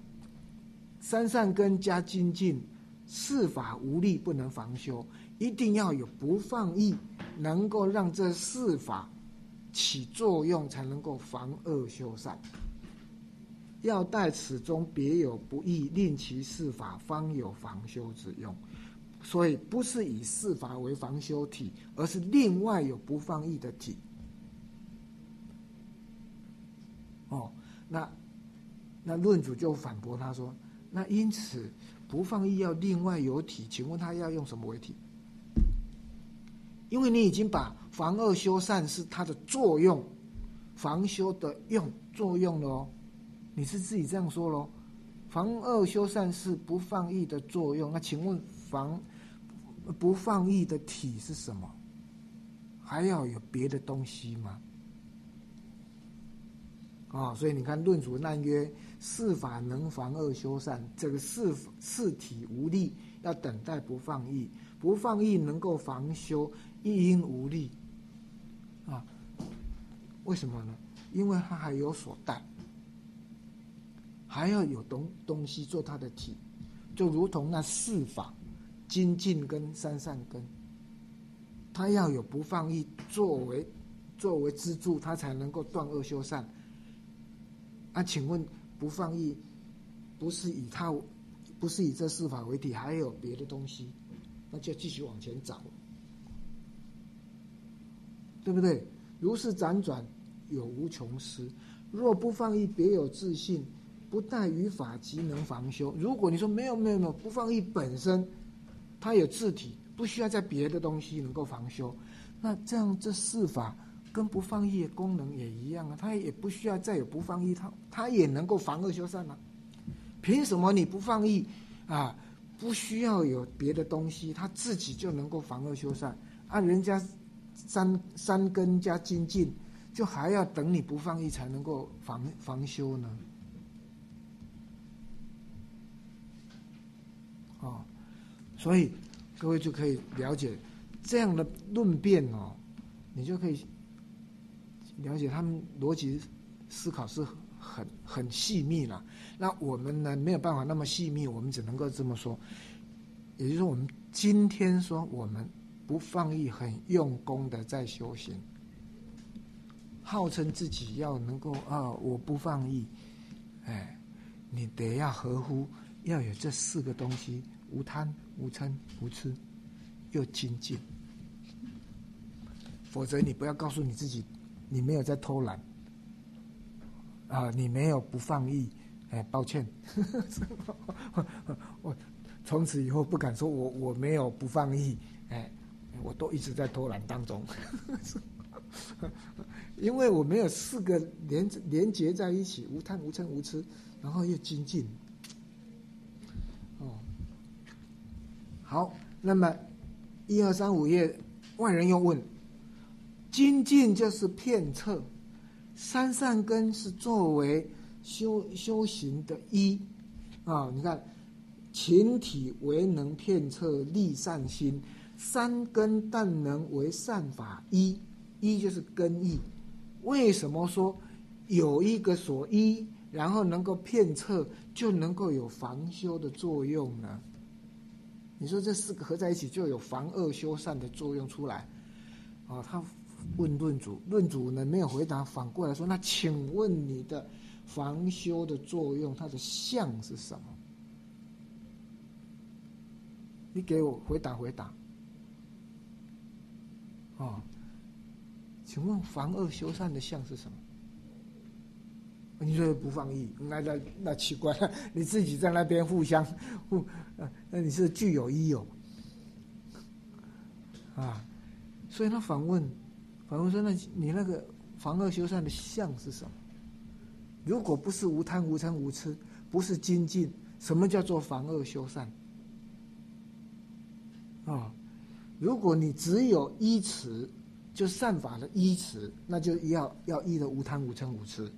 三善根加精进，四法无力不能防修，一定要有不放逸，能够让这四法起作用，才能够防恶修善。要待此中别有不义，令其四法方有防修之用。”所以不是以四法为防修体，而是另外有不放逸的体。哦，那那论主就反驳他说：“那因此不放逸要另外有体，请问他要用什么为体？因为你已经把防恶修善是它的作用，防修的用作用了哦，你是自己这样说喽？防恶修善是不放逸的作用，那请问防？”不放逸的体是什么？还要有别的东西吗？啊，所以你看，论主难曰：四法能防恶修善，这个四四体无力，要等待不放逸。不放逸能够防修，一因无力。啊，为什么呢？因为它还有所待，还要有东东西做它的体，就如同那四法。精进跟三善根，他要有不放逸作为作为支柱，他才能够断恶修善。啊，请问不放逸不是以他不是以这四法为体，还有别的东西，那就继续往前找，对不对？如是辗转有无穷失。若不放逸，别有自信，不待于法即能防修。如果你说没有没有没有不放逸本身。它有字体，不需要在别的东西能够防修，那这样这四法跟不放逸功能也一样啊，它也不需要再有不放逸，它它也能够防恶修善啊。凭什么你不放逸啊？不需要有别的东西，它自己就能够防恶修善？按人家三三根加精进，就还要等你不放逸才能够防防修呢？哦。所以，各位就可以了解这样的论辩哦，你就可以了解他们逻辑思考是很很细密了。那我们呢没有办法那么细密，我们只能够这么说。也就是说，我们今天说我们不放逸，很用功的在修行，号称自己要能够啊，我不放逸，哎，你得要合乎要有这四个东西。无贪、无嗔、无痴，又精进。否则，你不要告诉你自己，你没有在偷懒，啊，你没有不放逸。哎，抱歉，[laughs] 我从此以后不敢说我我没有不放逸。哎，我都一直在偷懒当中，[laughs] 因为我没有四个连连结在一起：无贪、无嗔、无痴，然后又精进。好，那么一二三五页，外人又问：精进就是片测，三善根是作为修修行的一啊。你看，勤体为能片测立善心，三根但能为善法一，一就是根意。为什么说有一个所依，然后能够片测，就能够有防修的作用呢？你说这四个合在一起就有防恶修善的作用出来，啊？他问论主，论主呢没有回答，反过来说：那请问你的防修的作用，它的相是什么？你给我回答回答。啊？请问防恶修善的相是什么？你说不放逸，那那那奇怪了，你自己在那边互相互，啊那你是具有一有啊？所以他反问，反问说：那你那个防恶修善的相是什么？如果不是无贪无嗔无痴，不是精进，什么叫做防恶修善？啊？如果你只有依持，就善法的依持，那就要要依的无贪无嗔无痴。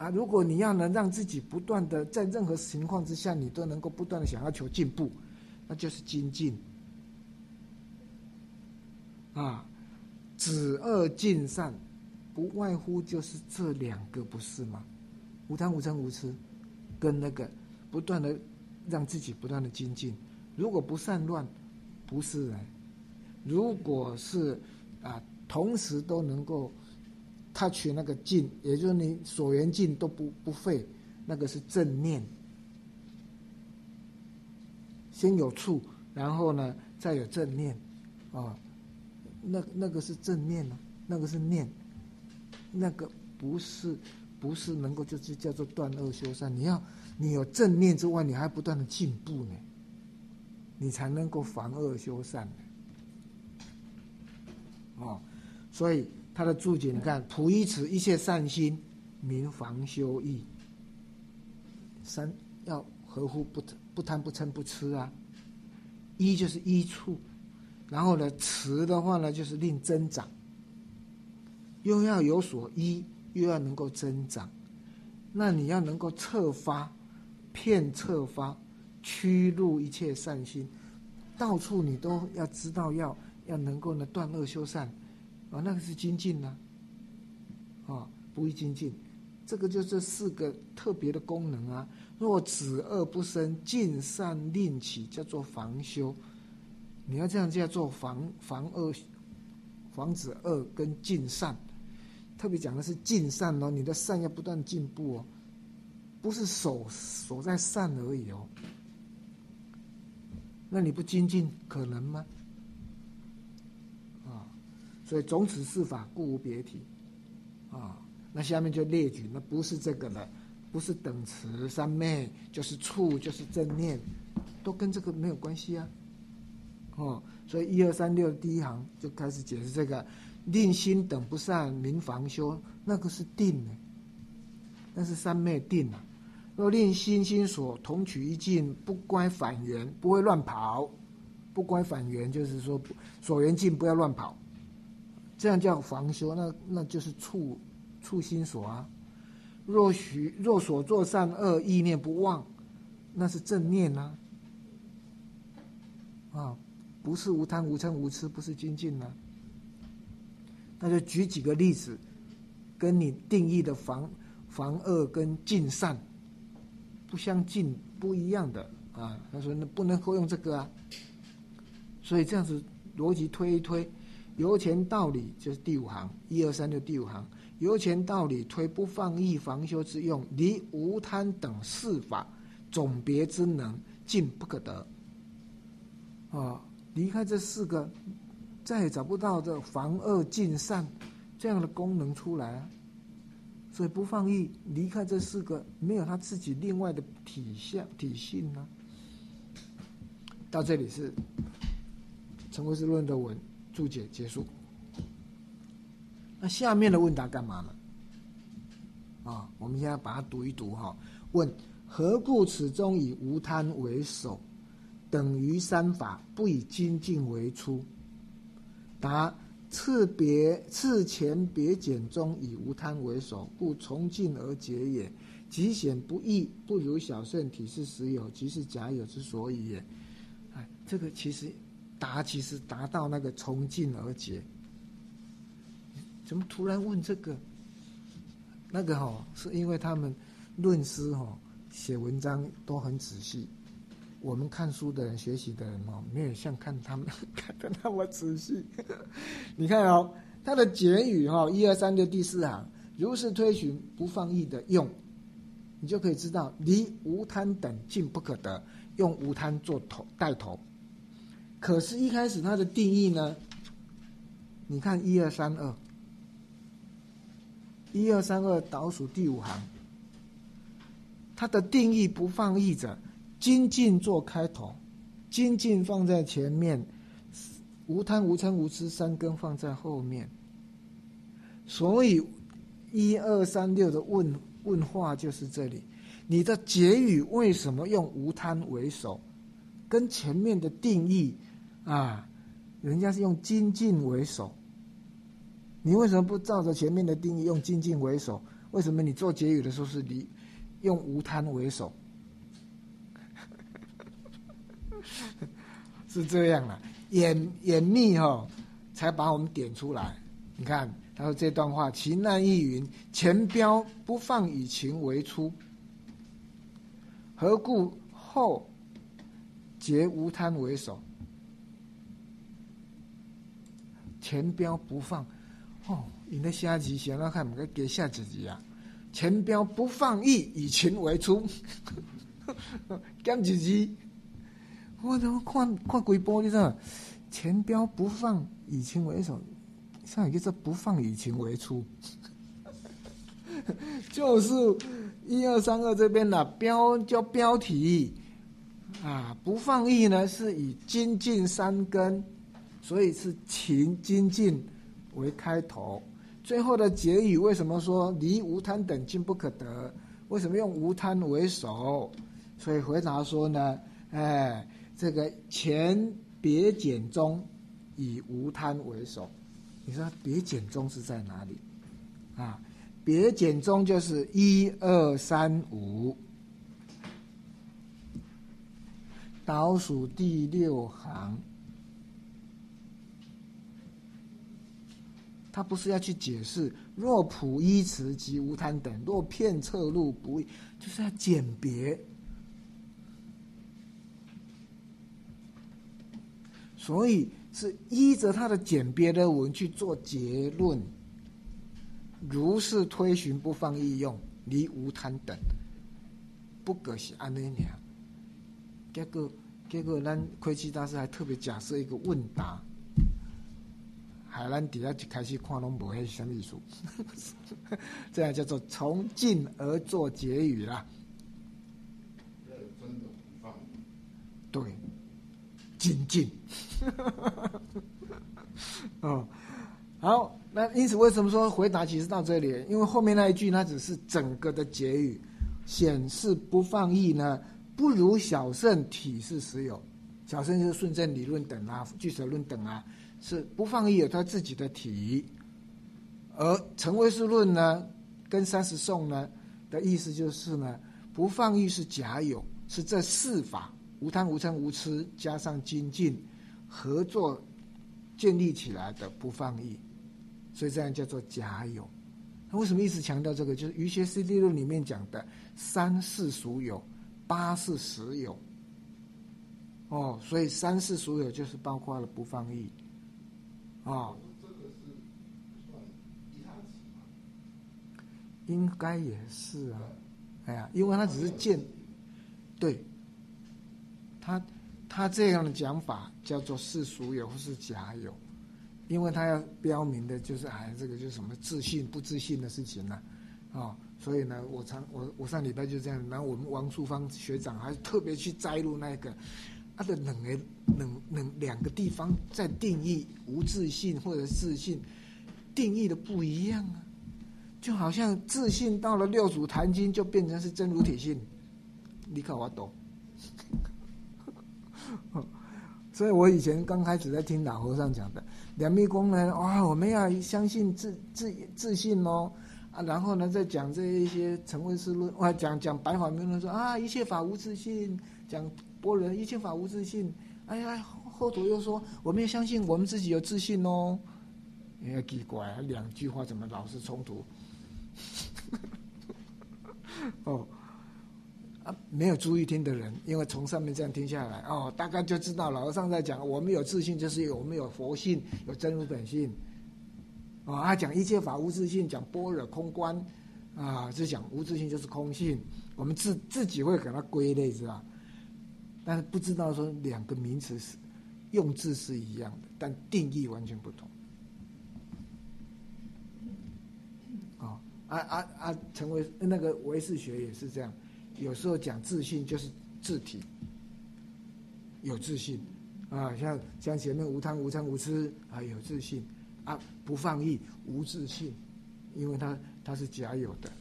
啊，如果你要能让自己不断的在任何情况之下，你都能够不断的想要求进步，那就是精进。啊，止恶尽善，不外乎就是这两个，不是吗？无贪无嗔无痴，跟那个不断的让自己不断的精进。如果不善乱，不是人；如果是啊，同时都能够他取那个尽，也就是你所缘尽都不不废，那个是正念。先有处，然后呢，再有正念，啊。那那个是正念呢，那个是念，那个不是不是能够就是叫做断恶修善。你要你有正念之外，你还不断的进步呢，你才能够防恶修善哦，所以他的注解你看，普依此一切善心，民防修义。三要合乎不不贪不嗔不痴啊，一就是一处。然后呢，持的话呢，就是令增长，又要有所依，又要能够增长。那你要能够策发，骗策发，驱入一切善心，到处你都要知道，要要能够呢断恶修善，啊，那个是精进呢，啊，不易精进，这个就这四个特别的功能啊。若止恶不生，尽善令起，叫做防修。你要这样叫做防防恶，防止恶跟尽善，特别讲的是尽善哦，你的善要不断进步哦，不是守守在善而已哦。那你不精进可能吗？所以总此四法，故无别体。啊，那下面就列举，那不是这个了，不是等词三昧，就是处，就是正念，都跟这个没有关系啊。哦，所以一二三六第一行就开始解释这个，令心等不善，明防修，那个是定呢，那是三昧定啊。若令心心所同取一境，不乖反缘，不会乱跑，不乖反缘就是说所缘境不要乱跑，这样叫防修，那那就是处处心所啊。若许若所作善恶意念不忘，那是正念呐，啊。不是无贪无嗔无痴，不是精进呢？那就举几个例子，跟你定义的防防恶跟尽善不相近，不一样的啊。他说那不能够用这个啊。所以这样子逻辑推一推，由前道理就是第五行，一二三六第五行，由前道理推不放逸防修之用，离无贪等四法总别之能尽不可得啊。离开这四个，再也找不到这防恶尽善这样的功能出来啊！所以不放逸，离开这四个，没有他自己另外的体相体性呢。到这里是《成为之论》的文注解结束。那下面的问答干嘛呢？啊，我们现在把它读一读哈。问：何故此中以无贪为首？等于三法不以精进为出。答：次别次前别简中以无贪为首，故从进而结也。极显不易，不如小圣体是实有，即是假有之所以也。哎，这个其实答其实达到那个从进而结。怎么突然问这个？那个哈，是因为他们论师哈写文章都很仔细。我们看书的人、学习的人哦，没有像看他们 [laughs] 看的那么仔细。[laughs] 你看哦，它的简语哈，一二三六第四行，如是推寻不放逸的用，你就可以知道离无贪等尽不可得，用无贪做头带头。可是，一开始它的定义呢？你看一二三二，一二三二倒数第五行，它的定义不放逸者。精进做开头，精进放在前面，无贪无嗔无痴三根放在后面。所以一二三六的问问话就是这里，你的结语为什么用无贪为首？跟前面的定义啊，人家是用精进为首，你为什么不照着前面的定义用精进为首？为什么你做结语的时候是离用无贪为首？[laughs] 是这样的，严严密哈，才把我们点出来。你看，他说这段话，其难易云：前标不放以情为出，何故后结无贪为首？前标不放，哦，你那下集想要看，我们给下几集啊？前标不放逸，以情为出，[laughs] 减几集？我怎么看看规波？你知道？前标不放以情为首，上一个字不放以情为出，[laughs] 就是一二三二这边的标叫标题啊，不放逸呢是以精进三根。所以是勤精进为开头，最后的结语为什么说离无贪等尽不可得？为什么用无贪为首？所以回答说呢，哎，这个前别简中以无贪为首。你说别简中是在哪里？啊，别简中就是一二三五，倒数第六行。他不是要去解释若普依词及无贪等，若片侧录不，就是要简别。所以是依着他的简别的文去做结论。如是推寻不放逸用离无贪等，不可是安尼样。结果结果，咱窥基大师还特别假设一个问答。海南底下就开始看拢无迄什么意思，[laughs] 这样叫做从进而作结语啦。对，精进。[laughs] 哦，好，那因此为什么说回答其实到这里？因为后面那一句它只是整个的结语，显示不放逸呢，不如小圣体是实有，小圣就是顺正理论等啊，据舍论等啊。是不放逸有他自己的体，而成唯识论呢，跟三十颂呢的意思就是呢，不放逸是假有，是这四法无贪无嗔无痴加上精进合作建立起来的不放逸，所以这样叫做假有。那为什么一直强调这个？就是余学 C D 论里面讲的三世俗有，八是实有。哦，所以三世俗有就是包括了不放逸。啊，应该也是啊，哎呀，因为他只是见，对，他他这样的讲法叫做世俗有或是假有，因为他要标明的就是哎，这个就是什么自信不自信的事情呢，啊，所以呢，我常我我上礼拜就这样，然后我们王淑芳学长还特别去摘录那个。他的两个两两两个地方在定义无自信或者自信，定义的不一样啊，就好像自信到了六祖坛经就变成是真如体性，你看我懂。[laughs] 所以我以前刚开始在听老和尚讲的两密功能，哇，我们要相信自自自信哦啊，然后呢再讲这一些成为是论，哇，讲讲白法明论说啊，一切法无自信，讲。波人一切法无自信，哎呀，后头又说我们要相信我们自己有自信哦，哎呀奇怪，两句话怎么老是冲突？[laughs] 哦，啊，没有注意听的人，因为从上面这样听下来，哦，大概就知道老和尚在讲我们有自信，就是有我们有佛性，有真如本性。哦，他讲一切法无自信，讲般若空观，啊，就讲无自信就是空性，我们自自己会给它归类，知道？但是不知道说两个名词是用字是一样的，但定义完全不同。啊啊啊啊！成为那个唯识学也是这样，有时候讲自信就是字体有自信啊，像像前面无贪无嗔无痴啊有自信啊不放逸无自信，因为它它是假有的。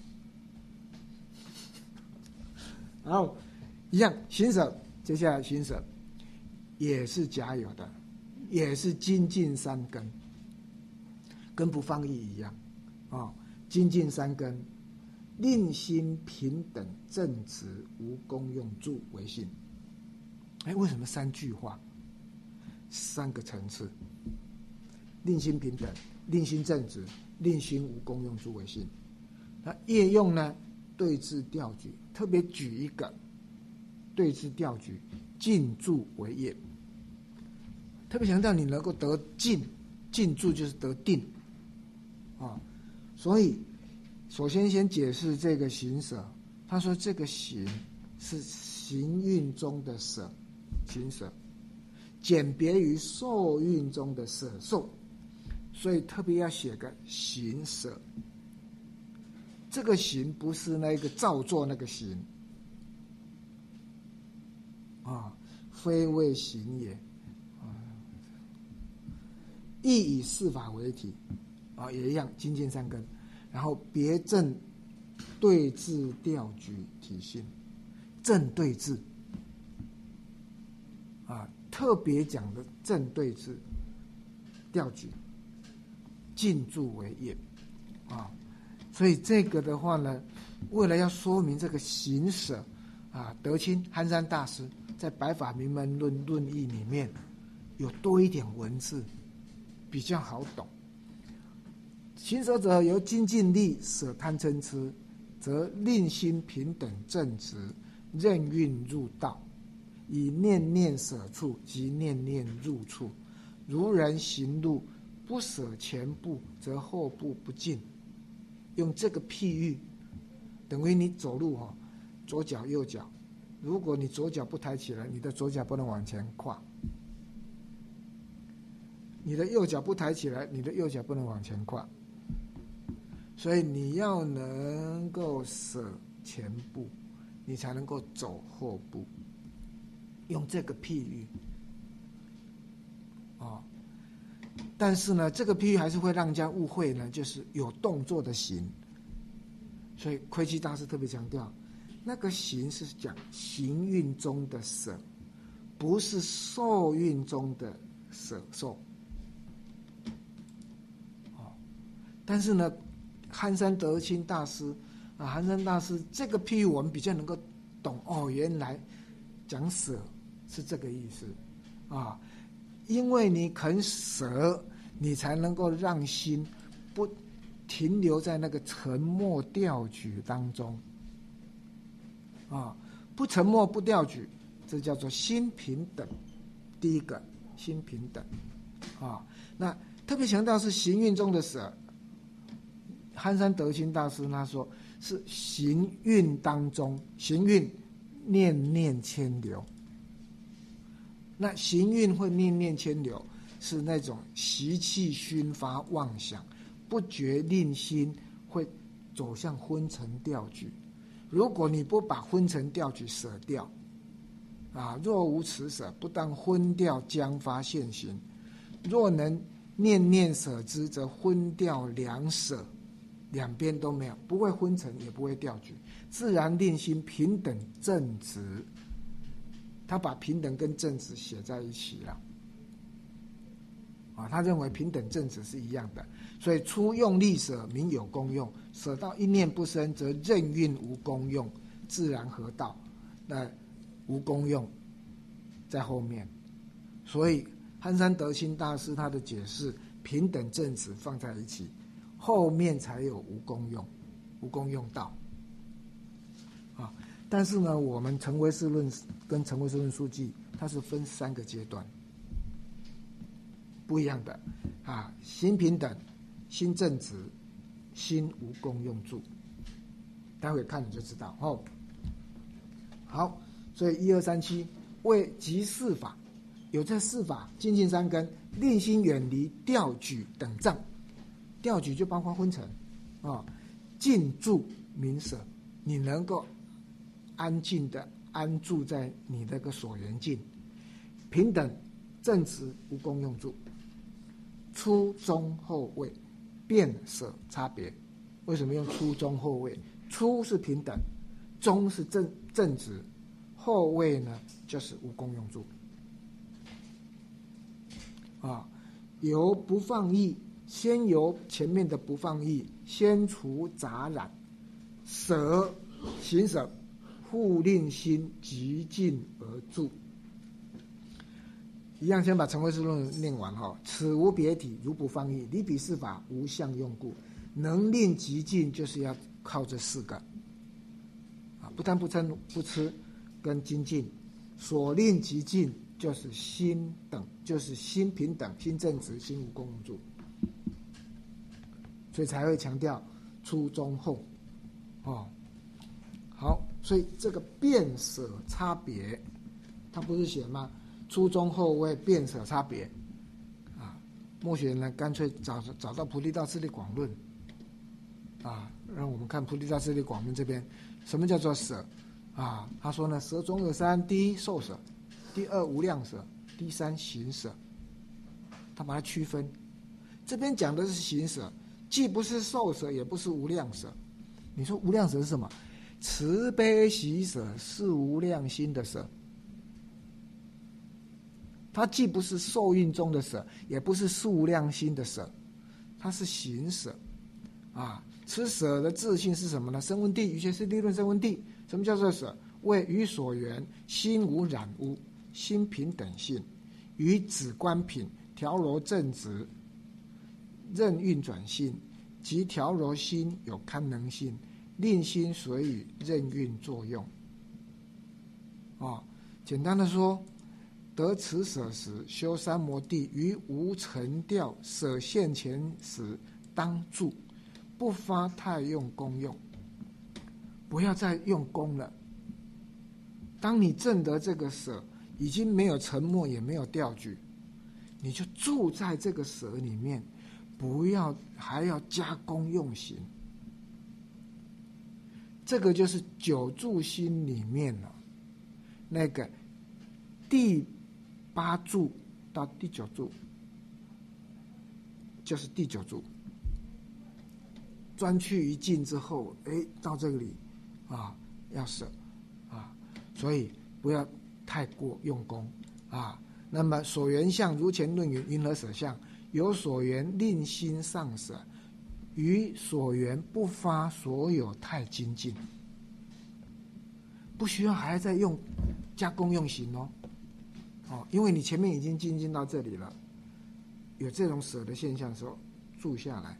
然后一样行舍。接下来心舍也是假有的，也是精进三根，跟不放逸一样，啊，精进三根，令心平等正直无功用助为性。哎，为什么三句话？三个层次：令心平等、令心正直、令心无功用助为性。那业用呢？对治调举，特别举一个对治调举，静住为业。特别强调你能够得静，静住就是得定啊。所以，首先先解释这个行舍。他说这个行是行运中的舍，行舍，简别于受运中的舍受，所以特别要写个行舍。这个行不是那个造作那个行，啊，非为行也，啊，亦以四法为体，啊，也一样精进三根，然后别正对治调举体性，正对治，啊，特别讲的正对治调举，进驻为业，啊。所以这个的话呢，为了要说明这个行舍，啊，德清憨山大师在《白法名门论论义》里面有多一点文字，比较好懂。行舍者由精进力舍贪嗔痴，则令心平等正直，任运入道，以念念舍处及念念入处，如人行路，不舍前步，则后步不进。用这个譬喻，等于你走路哈，左脚右脚，如果你左脚不抬起来，你的左脚不能往前跨；你的右脚不抬起来，你的右脚不能往前跨。所以你要能够舍前步，你才能够走后步。用这个譬喻，啊。但是呢，这个譬喻还是会让人家误会呢，就是有动作的行。所以窥基大师特别强调，那个行是讲行运中的舍，不是受运中的舍受。哦，但是呢，憨山德清大师啊，憨山大师这个譬喻我们比较能够懂哦，原来讲舍是这个意思啊。因为你肯舍，你才能够让心不停留在那个沉默调举当中。啊，不沉默不调举，这叫做心平等。第一个心平等，啊，那特别强调是行运中的舍。憨山德清大师他说是行运当中，行运念念牵流。那行运会念念牵流，是那种习气熏发妄想，不觉令心会走向昏沉掉举。如果你不把昏沉掉举舍掉，啊，若无此舍，不但昏掉将发现行；若能念念舍之，则昏掉两舍，两边都没有，不会昏沉，也不会掉举，自然令心平等正直。他把平等跟正直写在一起了，啊，他认为平等正直是一样的，所以初用力舍名有功用，舍到一念不生，则任运无功用，自然合道。那无功用在后面，所以憨山德清大师他的解释，平等正直放在一起，后面才有无功用，无功用道。啊但是呢，我们成为事论跟成为事论书记，它是分三个阶段，不一样的啊，心平等、心正直、心无功用住。待会看你就知道哦。好，所以一二三七为集四法，有这四法，精进三根，令心远离调举等障，调举就包括昏沉啊，静住明舍，你能够。安静的安住在你那个所缘境，平等正直无功用住，初中后位，变舍差别。为什么用初中后位？初是平等，中是正正直，后位呢就是无功用住。啊，由不放逸，先由前面的不放逸，先除杂染。舍行舍，复令心极静而住。一样，先把《成慧师论》念完哈。此无别体，如不方义，离彼四法无相用故，能令极尽，就是要靠这四个。啊，不贪不嗔不痴，跟精进，所令极尽，就是心等，就是心平等、心正直、心无共住，所以才会强调初中后，哦，好，所以这个变舍差别，他不是写吗？初中后位变舍差别，啊，默学呢干脆找找到《菩提道次第广论》，啊，让我们看《菩提道次第广论》这边，什么叫做舍？啊，他说呢，舍中有三：第一受舍，第二无量舍，第三行舍。他把它区分，这边讲的是行舍，既不是受舍，也不是无量舍。你说无量舍是什么？慈悲喜舍是无量心的舍。它既不是受孕中的舍，也不是数量心的舍，它是行舍，啊，此舍的自信是什么呢？声闻地，有些是立论声闻地。什么叫做舍？为于所缘心无染污，心平等性，与子观品调柔正直，任运转性，及调柔心有堪能性，令心随与任运作用。啊，简单的说。得此舍时，修三摩地于无尘调舍现前时，当住，不发太用功用。不要再用功了。当你证得这个舍，已经没有沉默，也没有调举，你就住在这个舍里面，不要还要加功用行。这个就是九住心里面了，那个地。八柱到第九柱，就是第九柱。专去一尽之后，哎，到这里，啊，要舍，啊，所以不要太过用功，啊。那么所缘相如前论云：云何舍相？有所缘令心上舍，于所缘不发所有太精进，不需要还在用加功用行哦。哦，因为你前面已经精进到这里了，有这种舍的现象的时候，住下来。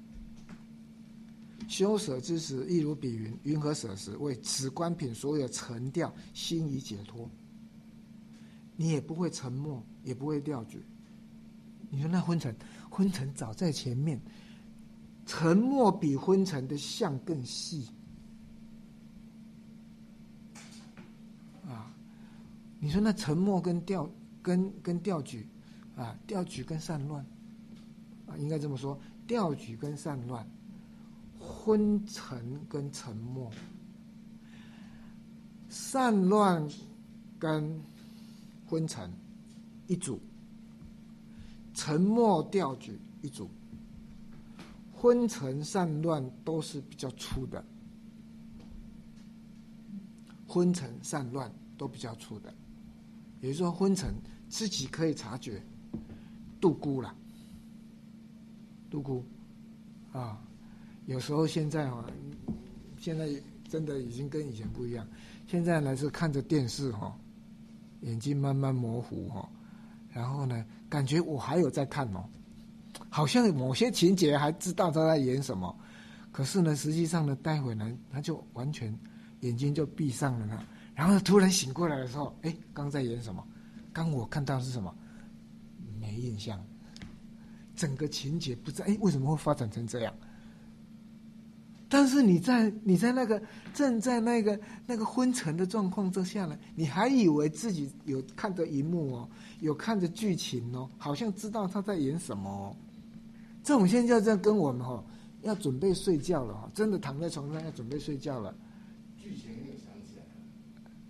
修舍之时，亦如比云：云何舍时？为此观品所有沉掉，心已解脱。你也不会沉默，也不会掉举。你说那昏沉，昏沉早在前面。沉默比昏沉的相更细。啊，你说那沉默跟掉。跟跟调举，啊，调举跟散乱，啊，应该这么说，调举跟散乱，昏沉跟沉默，散乱跟昏沉一组，沉默调举一组，昏沉散乱都是比较粗的，昏沉散乱都比较粗的。也就是说，昏沉自己可以察觉，度孤了，度孤啊。有时候现在啊，现在真的已经跟以前不一样。现在呢是看着电视哈，眼睛慢慢模糊哈，然后呢感觉我还有在看哦，好像某些情节还知道他在演什么，可是呢实际上呢待会呢他就完全眼睛就闭上了呢。然后突然醒过来的时候，哎，刚在演什么？刚我看到是什么？没印象。整个情节不知道，哎，为什么会发展成这样？但是你在你在那个正在那个那个昏沉的状况之下呢，你还以为自己有看着荧幕哦，有看着剧情哦，好像知道他在演什么。哦。这种现象在跟我们哈要准备睡觉了哈，真的躺在床上要准备睡觉了。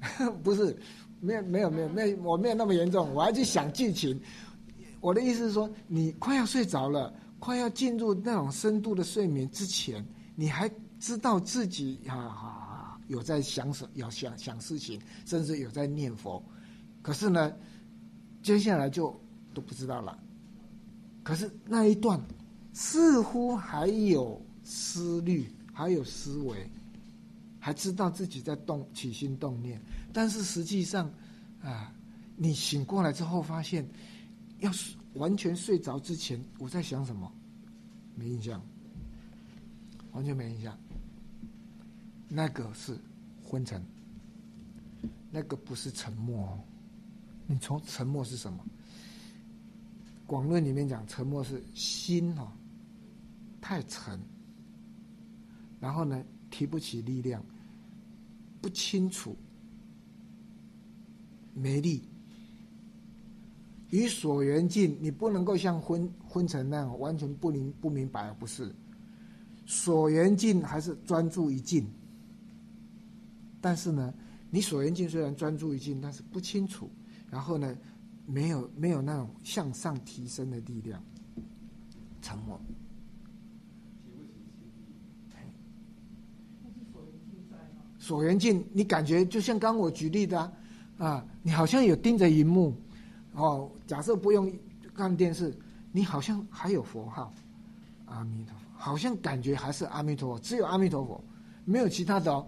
[laughs] 不是，没有没有没有没有，我没有那么严重，我还去想剧情。我的意思是说，你快要睡着了，快要进入那种深度的睡眠之前，你还知道自己啊有在想什，要想想事情，甚至有在念佛。可是呢，接下来就都不知道了。可是那一段似乎还有思虑，还有思维。还知道自己在动起心动念，但是实际上，啊，你醒过来之后发现，要是完全睡着之前，我在想什么，没印象，完全没印象。那个是昏沉，那个不是沉默。你从沉默是什么？广论里面讲，沉默是心哦太沉，然后呢提不起力量，不清楚，没力。与所缘境，你不能够像昏昏沉那样完全不明不明白，不是？所缘境还是专注一境，但是呢，你所缘境虽然专注一境，但是不清楚。然后呢，没有没有那种向上提升的力量，沉默。所缘境，你感觉就像刚我举例的啊，啊，你好像有盯着荧幕，哦，假设不用看电视，你好像还有佛号，阿弥陀佛，好像感觉还是阿弥陀佛，只有阿弥陀佛，没有其他的哦，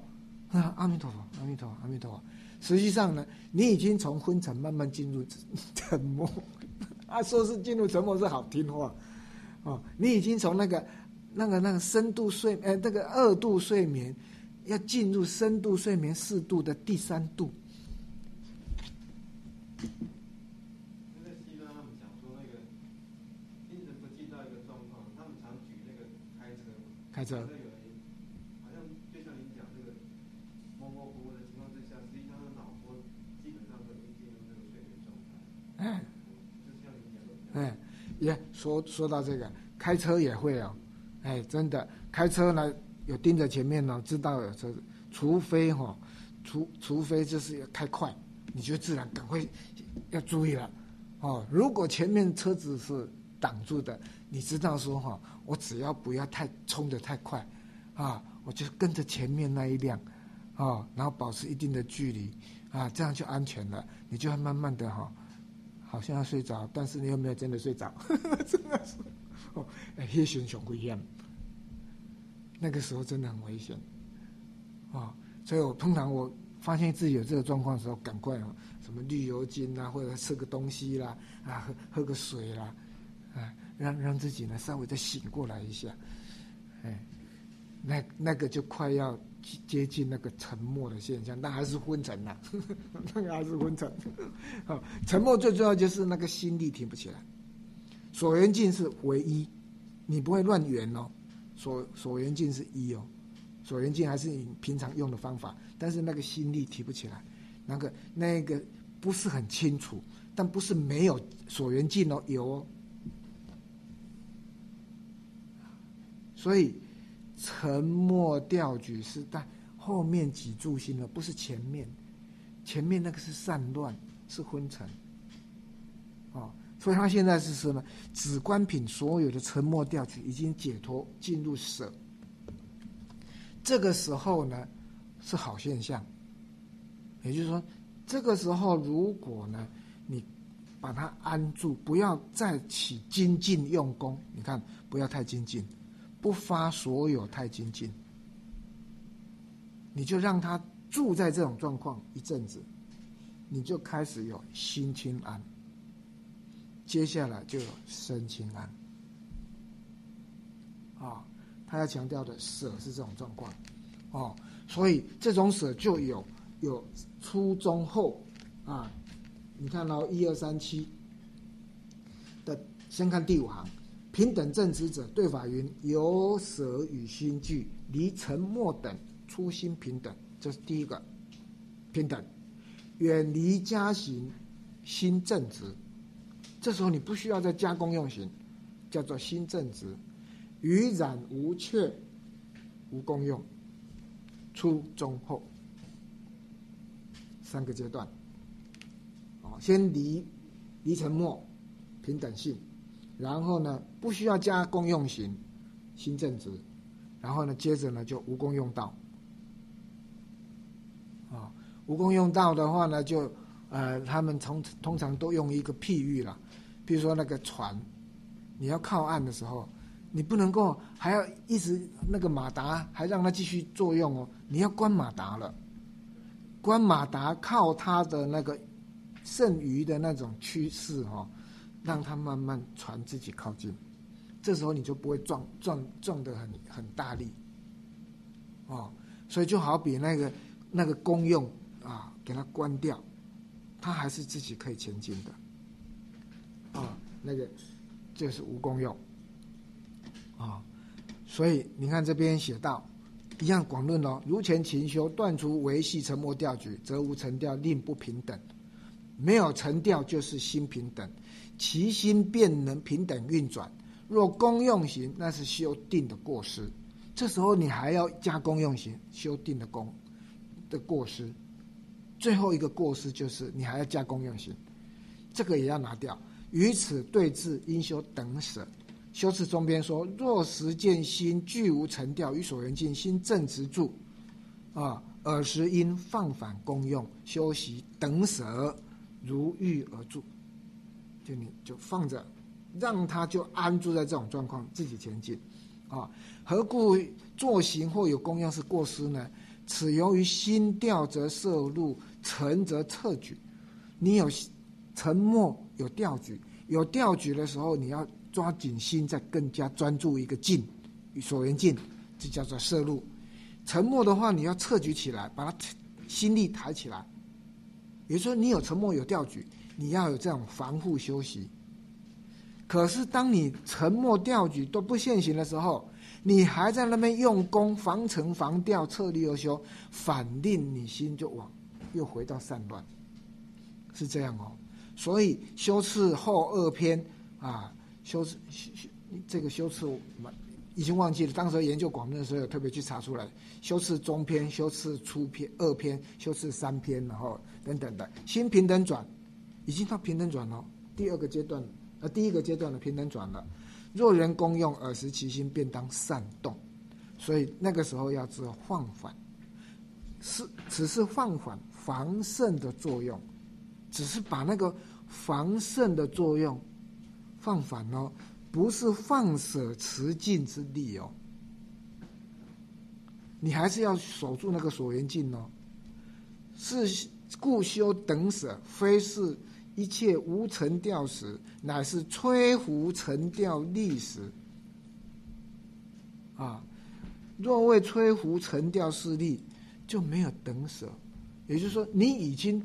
啊，阿弥陀佛，阿弥陀佛，阿弥陀佛。实际上呢，你已经从昏沉慢慢进入沉默。啊，说是进入沉默是好听话，哦，你已经从那个、那个、那个深度睡，呃，那个二度睡眠，要进入深度睡眠四度的第三度。那个西方他们讲说，那个精神不进到一个状况，他们常举那个开车嘛，开车。那有人好像就像您讲这个模模糊糊的情况之下，实际上他脑波基本上都已经进入这个睡眠状态，哎。就像您讲的。哎，也说说到这个，开车也会哦，哎，真的开车呢有盯着前面呢，知道有车子，除非哈、除除非就是要开快，你就自然赶快要注意了，哦，如果前面车子是挡住的，你知道说哈、我只要不要太冲得太快，啊，我就跟着前面那一辆，啊，然后保持一定的距离，啊，这样就安全了，你就会慢慢的哈、好像要睡着，但是你又没有真的睡着，[laughs] 真的是哦，哎，黑熊熊不一样，那个时候真的很危险，啊、所以我通常我发现自己有这个状况的时候，赶快啊，什么绿油精啦，或者吃个东西啦，啊，喝喝个水啦，啊，让让自己呢稍微再醒过来一下，哎，那那个就快要接近那个沉默的现象，但还是昏沉呐、[laughs] 那个还是昏沉。哦，沉默最重要就是那个心力停不起来。所缘境是唯一，你不会乱圆哦。所所缘境是一哦，所缘境还是你平常用的方法，但是那个心力提不起来，那个那个不是很清楚，但不是没有所缘境哦，有哦。所以沉默调举是但后面几柱心了，不是前面。前面那个是散乱，是昏沉。所以他现在是什么？止观品所有的沉默调取已经解脱，进入舍。这个时候呢，是好现象。也就是说，这个时候如果呢，你把它安住，不要再起精进用功。你看，不要太精进，不发所有太精进，你就让他住在这种状况一阵子，你就开始有心清安，接下来就有身清安。啊，他要强调的舍是这种状况，哦，所以这种舍就有有初中后啊，你看到一二三七的，先看第五行，平等正直者对法云：有舍与心俱，离沉默等，初心平等。这是第一个平等，远离加行，心正直。这时候你不需要再加功用行，叫做新正直。于染无却，无功用。初中后三个阶段。哦，先离离沉默，平等性，然后呢不需要加功用型，新正直，然后呢接着呢就无功用道。啊、无功用道的话呢，就呃，他们通通常都用一个譬喻啦，比如说那个船，你要靠岸的时候，你不能够还要一直那个马达还让它继续作用哦，你要关马达了。关马达靠它的那个剩余的那种趋势哦，让它慢慢船自己靠近，这时候你就不会撞撞撞得很很大力，哦，所以就好比那个那个功用啊，给它关掉，它还是自己可以前进的，啊，那个就是无功用，啊，所以你看这边写到。一样广论哦，如前勤修，断除维系沉默调举，则无沉调，令不平等。没有沉调就是心平等，其心便能平等运转。若功用型，那是修定的过失。这时候你还要加功用型，修定的功的过失。最后一个过失就是你还要加功用型，这个也要拿掉。与此对峙，应修等舍。修持中边说：若实见心具无成调，与所缘境心正直住，啊，尔时应放反功用，修习等舍，如欲而住。就你就放着，让他就安住在这种状况，自己前进。啊，何故作行或有功用是过失呢？此由于心调则摄入，沉则侧举。你有沉默，有调举，有调举的时候，你要。抓紧心，再更加专注一个静，所缘静，这叫做摄入。沉默的话，你要侧举起来，把它心力抬起来。也就是说，你有沉默，有调举，你要有这种防护休息。可是，当你沉默、调举都不现行的时候，你还在那边用功防沉、防调、策力而修，反令你心就往又回到散乱，是这样哦。所以修次后二篇啊。修辞修修这个修辞，我已经忘记了。当时研究广论的时候，有特别去查出来，修辞中篇、修辞初篇、二篇、修辞三篇，然后等等的。新平等转，已经到平等转了，第二个阶段，呃，第一个阶段的平等转了。若人功用，尔时其心便当善动，所以那个时候要知道放缓，是只是放缓防肾的作用，只是把那个防肾的作用。放反哦，不是放舍持境之力哦，你还是要守住那个所缘境哦。是故修等舍，非是一切无成调时，乃是摧伏成调力时。啊，若为摧伏成调势力，就没有等舍。也就是说，你已经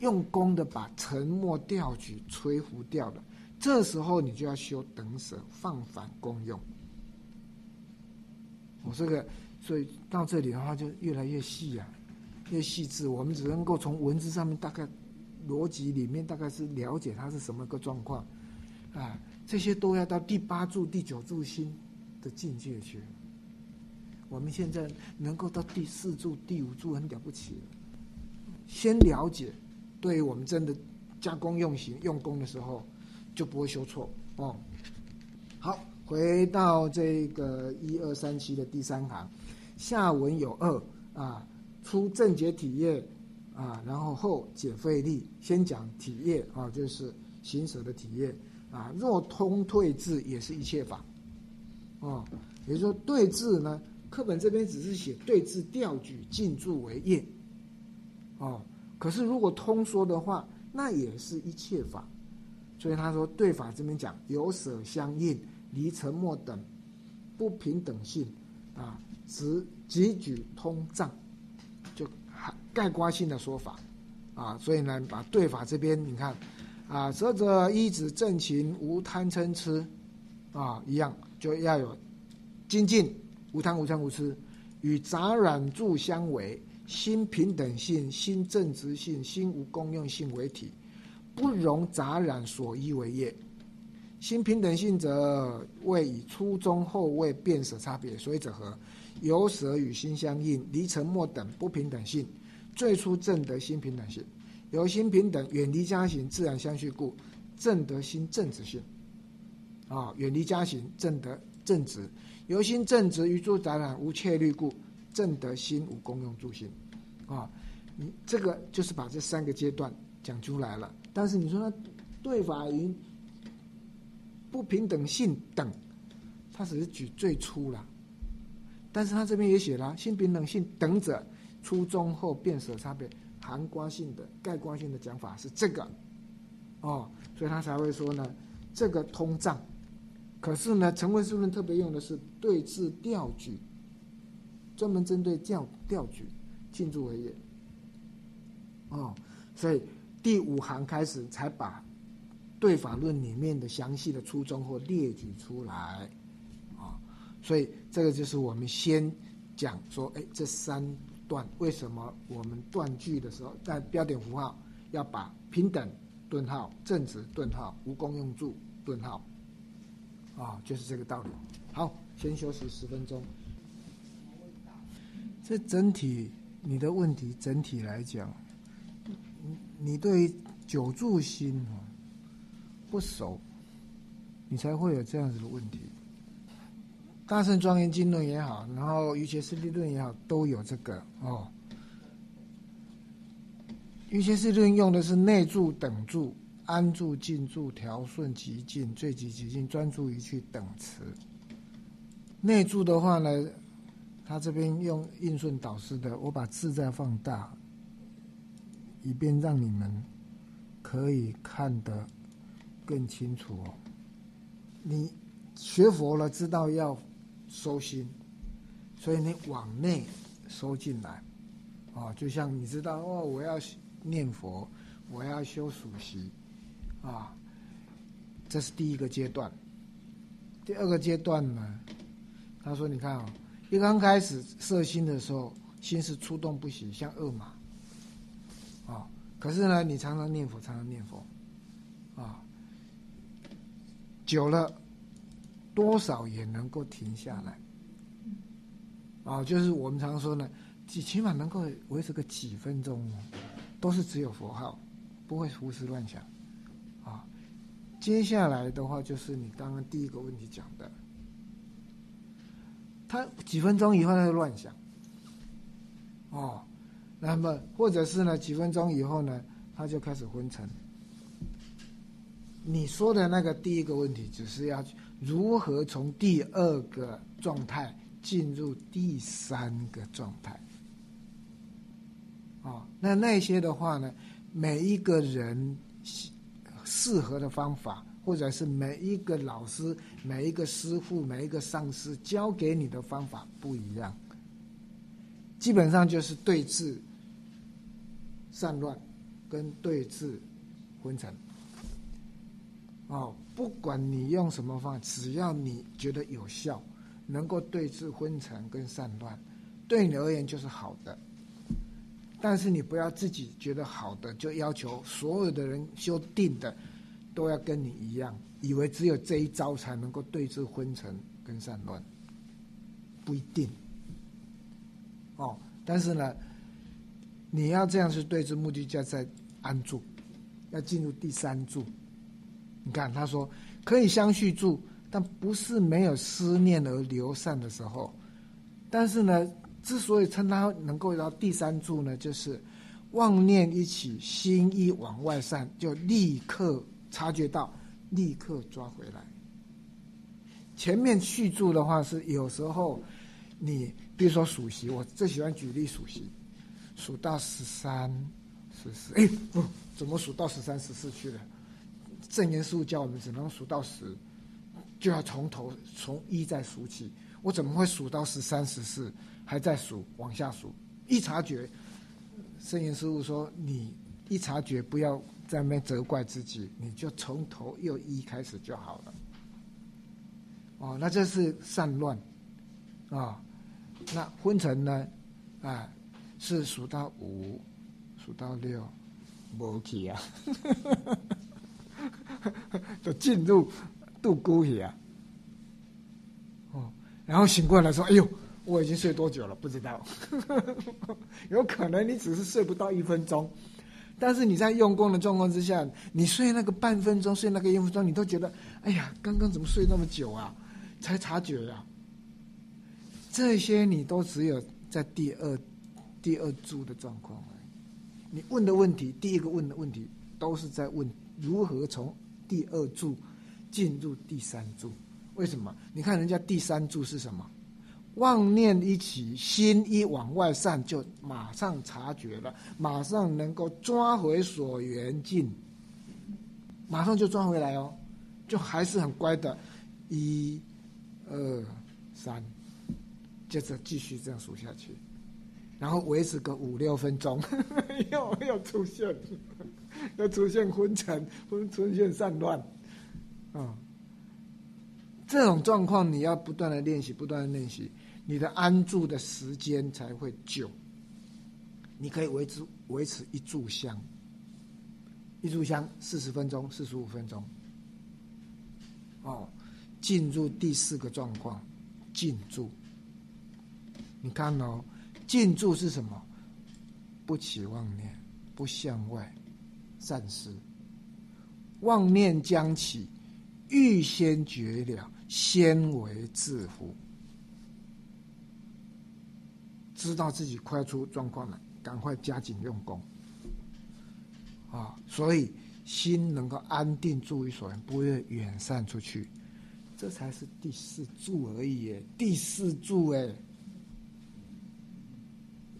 用功的把沉默调举吹拂掉了。这时候你就要修等舍放反功用。我这个，所以到这里的话就越来越细啊，越细致。我们只能够从文字上面大概逻辑里面大概是了解它是什么个状况，啊，这些都要到第八柱、第九柱心的境界去。我们现在能够到第四柱、第五柱很了不起了。先了解，对于我们真的加工用行用功的时候。就不会修错哦。好，回到这个一二三七的第三行，下文有二啊，出正解体业啊，然后后解费力。先讲体业啊，就是行舍的体业啊。若通退字，也是一切法哦。也就是说，对字呢，课本这边只是写对字调举进驻为业哦。可是如果通说的话，那也是一切法。所以他说，对法这边讲有舍相应，离沉默等不平等性啊，只即举通藏，就概括性的说法啊。所以呢，把对法这边你看啊，则则一指正勤，无贪嗔痴啊，一样就要有精进，无贪无嗔无痴，与杂染住相违，心平等性、心正直性、心无功用性为体。不容杂染所依为业，心平等性者谓以初中后位变舍差别，所以者何？有舍与心相应，离沉默等不平等性，最初正得心平等性，由心平等远离家行，自然相续故，正得心正直性。啊，远离家行，正得正直，由心正直于诸杂染无切虑故，正德心无功用助心。啊，你这个就是把这三个阶段讲出来了。但是你说他对法云不平等性等，他只是举最初了，但是他这边也写了性平等性等者初中后变舍差别，含瓜性的概括性的讲法是这个，哦，所以他才会说呢，这个通胀。可是呢，陈文书论特别用的是对峙调举，专门针对调调举进驻为业。哦，所以第五行开始才把对法论里面的详细的初衷或列举出来。啊，所以这个就是我们先讲说，哎，这三段为什么我们断句的时候，在标点符号要把平等顿号、正直顿号、无功用处顿号。啊，就是这个道理。好，先休息十分钟。这整体你的问题，整体来讲，你对久住心不熟，你才会有这样子的问题。大圣庄严经论也好，然后瑜伽师地论也好，都有这个哦。瑜伽师论用的是内住等住。安住、静住、调顺、极静、最极、极静，专注于去等词。内住的话呢，他这边用应顺导师的，我把字再放大，以便让你们可以看得更清楚哦。你学佛了，知道要收心，所以你往内收进来，啊，就像你知道哦，我要念佛，我要修属习。啊，这是第一个阶段。第二个阶段呢，他说：“你看啊，一刚开始摄心的时候，心是出动不息，像恶马。啊，可是呢，你常常念佛，常常念佛，啊，久了，多少也能够停下来。啊，就是我们常说呢，起起码能够维持个几分钟，都是只有佛号，不会胡思乱想。”啊接下来的话就是你刚刚第一个问题讲的，他几分钟以后他就乱想，哦，那么或者是呢几分钟以后呢他就开始昏沉。你说的那个第一个问题，只是要如何从第二个状态进入第三个状态，哦，那那些的话呢，每一个人。适合的方法，或者是每一个老师、每一个师傅、每一个上师教给你的方法不一样，基本上就是对治散乱，跟对治昏沉。哦，不管你用什么方法，只要你觉得有效，能够对治昏沉跟散乱，对你而言就是好的。但是你不要自己觉得好的，就要求所有的人修定的都要跟你一样，以为只有这一招才能够对治昏沉跟散乱，不一定。哦，但是呢，你要这样去对治，目的就在安住，要进入第三住。你看他说可以相续住，但不是没有思念而流散的时候，但是呢。之所以称它能够到第三柱呢，就是妄念一起，心一往外散，就立刻察觉到，立刻抓回来。前面续住的话是有时候，你比如说数息，我最喜欢举例数息，数到十三、十四，哎，不，怎么数到十三、十四去了？正言师傅教我们只能数到十，就要从头从一再数起。我怎么会数到十三、十四？还在数，往下数，一察觉，圣严师傅说：“你一察觉，不要在那边责怪自己，你就从头又一开始就好了。”哦，那这是散乱，啊，那昏沉呢？啊，是数到五，数到六，无去啊，[laughs] 就进入度孤去啊。哦，然后醒过来说：“哎呦！”我已经睡多久了？不知道，[laughs] 有可能你只是睡不到一分钟，但是你在用功的状况之下，你睡那个半分钟，睡那个一分钟，你都觉得，哎呀，刚刚怎么睡那么久啊？才察觉呀。这些你都只有在第二、第二柱的状况。你问的问题，第一个问的问题，都是在问如何从第二柱进入第三柱。为什么？你看人家第三柱是什么？妄念一起，心一往外散，就马上察觉了，马上能够抓回所缘境，马上就抓回来哦，就还是很乖的，一、二、三，接着继续这样数下去，然后维持个五六分钟，[laughs] 又又出现，又出现昏沉，昏出现散乱，啊，这种状况你要不断的练习，不断的练习。你的安住的时间才会久。你可以维持维持一炷香，一炷香四十分钟、四十五分钟。哦，进入第四个状况，静住。你看哦，静住是什么？不起妄念，不向外散失。妄念将起，欲先绝了，先为自负。知道自己快出状况了，赶快加紧用功啊！所以心能够安定住于所缘，不会远散出去，这才是第四柱而已。第四柱哎，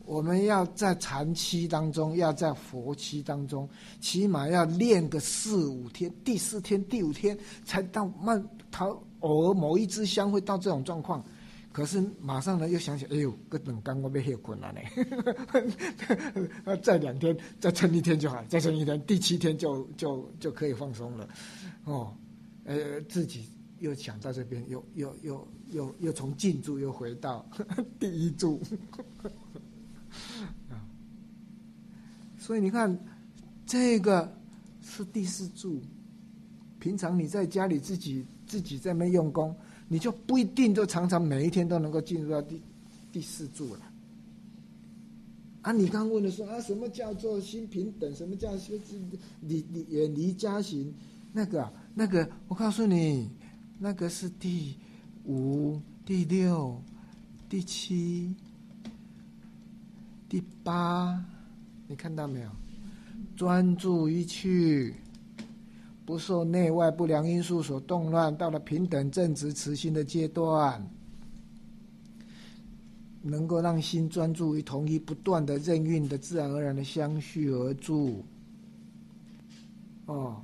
我们要在禅期当中，要在佛期当中，起码要练个四五天，第四天、第五天才到慢，他偶尔某一支香会到这种状况。可是马上呢，又想起，哎呦，个冷刚我被黑困了呢。[laughs] 再两天，再撑一天就好，再撑一天，第七天就就就可以放松了。哦，呃，自己又想到这边，又又又又又从静住又回到 [laughs] 第一柱。[laughs] 啊，所以你看，这个是第四柱。平常你在家里自己自己在那用功。你就不一定就常常每一天都能够进入到第第四柱了。啊，你刚问的说啊，什么叫做心平等？什么叫修离离远离家行？那个啊那个，我告诉你，那个是第五、第六、第七、第八，你看到没有？专注于去。不受内外不良因素所动乱，到了平等正直慈心的阶段，能够让心专注于同一不断的任运的自然而然的相续而住。哦，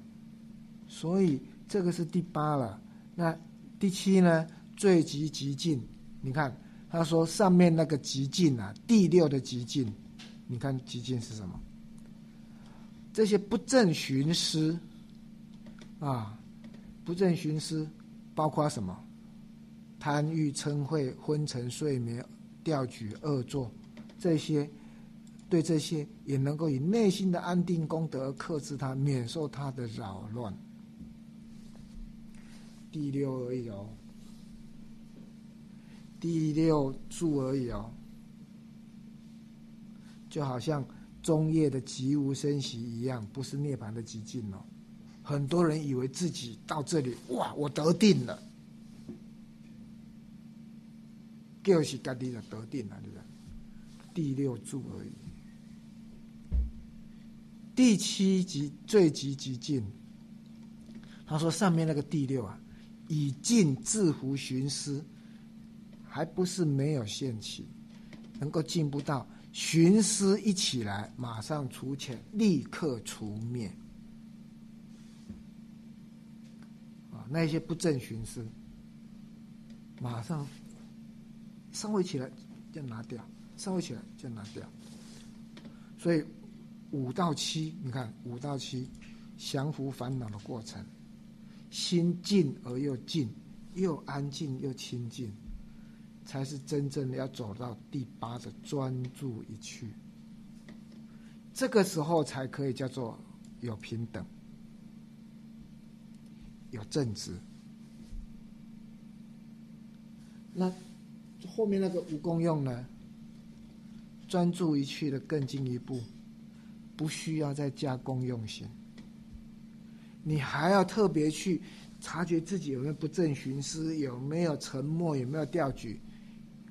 所以这个是第八了。那第七呢？最极极尽。你看他说上面那个极尽啊，第六的极尽，你看极尽是什么？这些不正寻思。啊，不正寻思，包括什么？贪欲嗔恚、昏沉睡眠、调举恶作，这些，对这些也能够以内心的安定功德克制它，免受它的扰乱。第六而已哦，第六柱而已哦，就好像中夜的极无声息一样，不是涅槃的极境哦。很多人以为自己到这里，哇，我得定了，就是家己就得定了，对不对？第六柱而已，第七级最极极尽。他说上面那个第六啊，以尽自胡寻思，还不是没有限期，能够进步到寻思一起来，马上除浅，立刻除灭。那些不正寻思，马上稍微起来就拿掉，稍微起来就拿掉。所以五到七，你看五到七，降服烦恼的过程，心静而又静，又安静又清净，才是真正的要走到第八的专注一去。这个时候才可以叫做有平等。有正直，那后面那个无功用呢？专注于去的更进一步，不需要再加功用心。你还要特别去察觉自己有没有不正寻思，有没有沉默，有没有调举，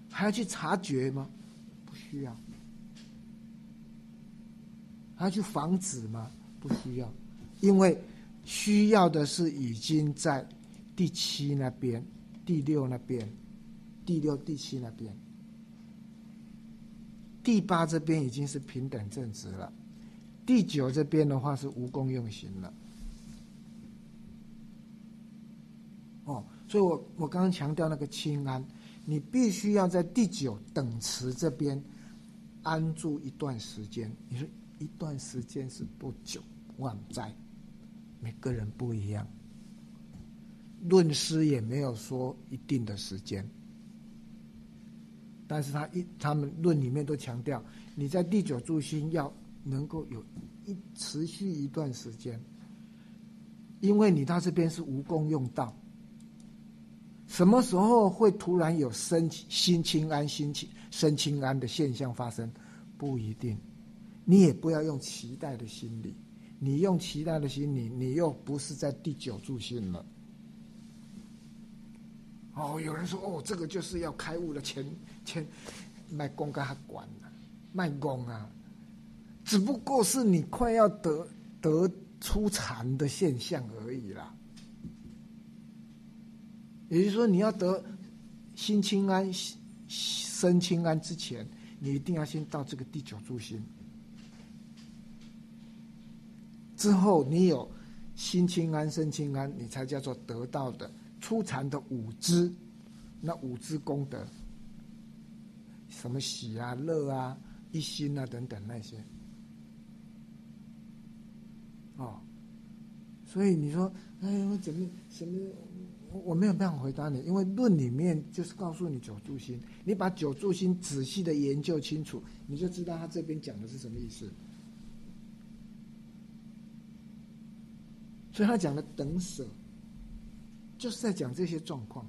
还要去察觉吗？不需要。还要去防止吗？不需要，因为。需要的是已经在第七那边第六那边，第六、第七那边，第八这边已经是平等正直了，第九这边的话是无功用行了。哦，所以我我刚刚强调那个清安，你必须要在第九等词这边安住一段时间。你说一段时间是多久？万载，每个人不一样。论师也没有说一定的时间，但是他一他们论里面都强调，你在第九柱心要能够有一持续一段时间，因为你到这边是无功用道。什么时候会突然有身心清安、心清身清安的现象发生？不一定，你也不要用期待的心理。你用期待的心理，你又不是在第九住心了。哦，有人说哦，这个就是要开悟的前前卖功跟他管了，卖功啊，只不过是你快要得得出禅的现象而已啦。也就是说，你要得心清安、身清安之前，你一定要先到这个第九住心。之后，你有心清安、身清安，你才叫做得到的初禅的五支。那五支功德，什么喜啊、乐啊、一心啊等等那些，哦，所以你说，哎，我怎么什么？我我没有办法回答你，因为论里面就是告诉你九住心，你把九住心仔细的研究清楚，你就知道他这边讲的是什么意思。所以他讲的等舍，就是在讲这些状况：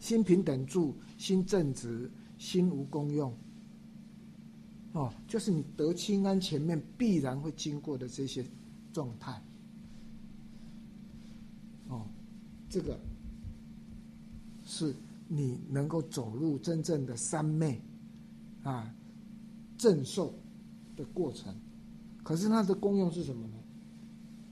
心平等住，心正直，心无功用。哦，就是你得清安前面必然会经过的这些状态。哦这个是你能够走入真正的三昧啊正受的过程，可是它的功用是什么呢？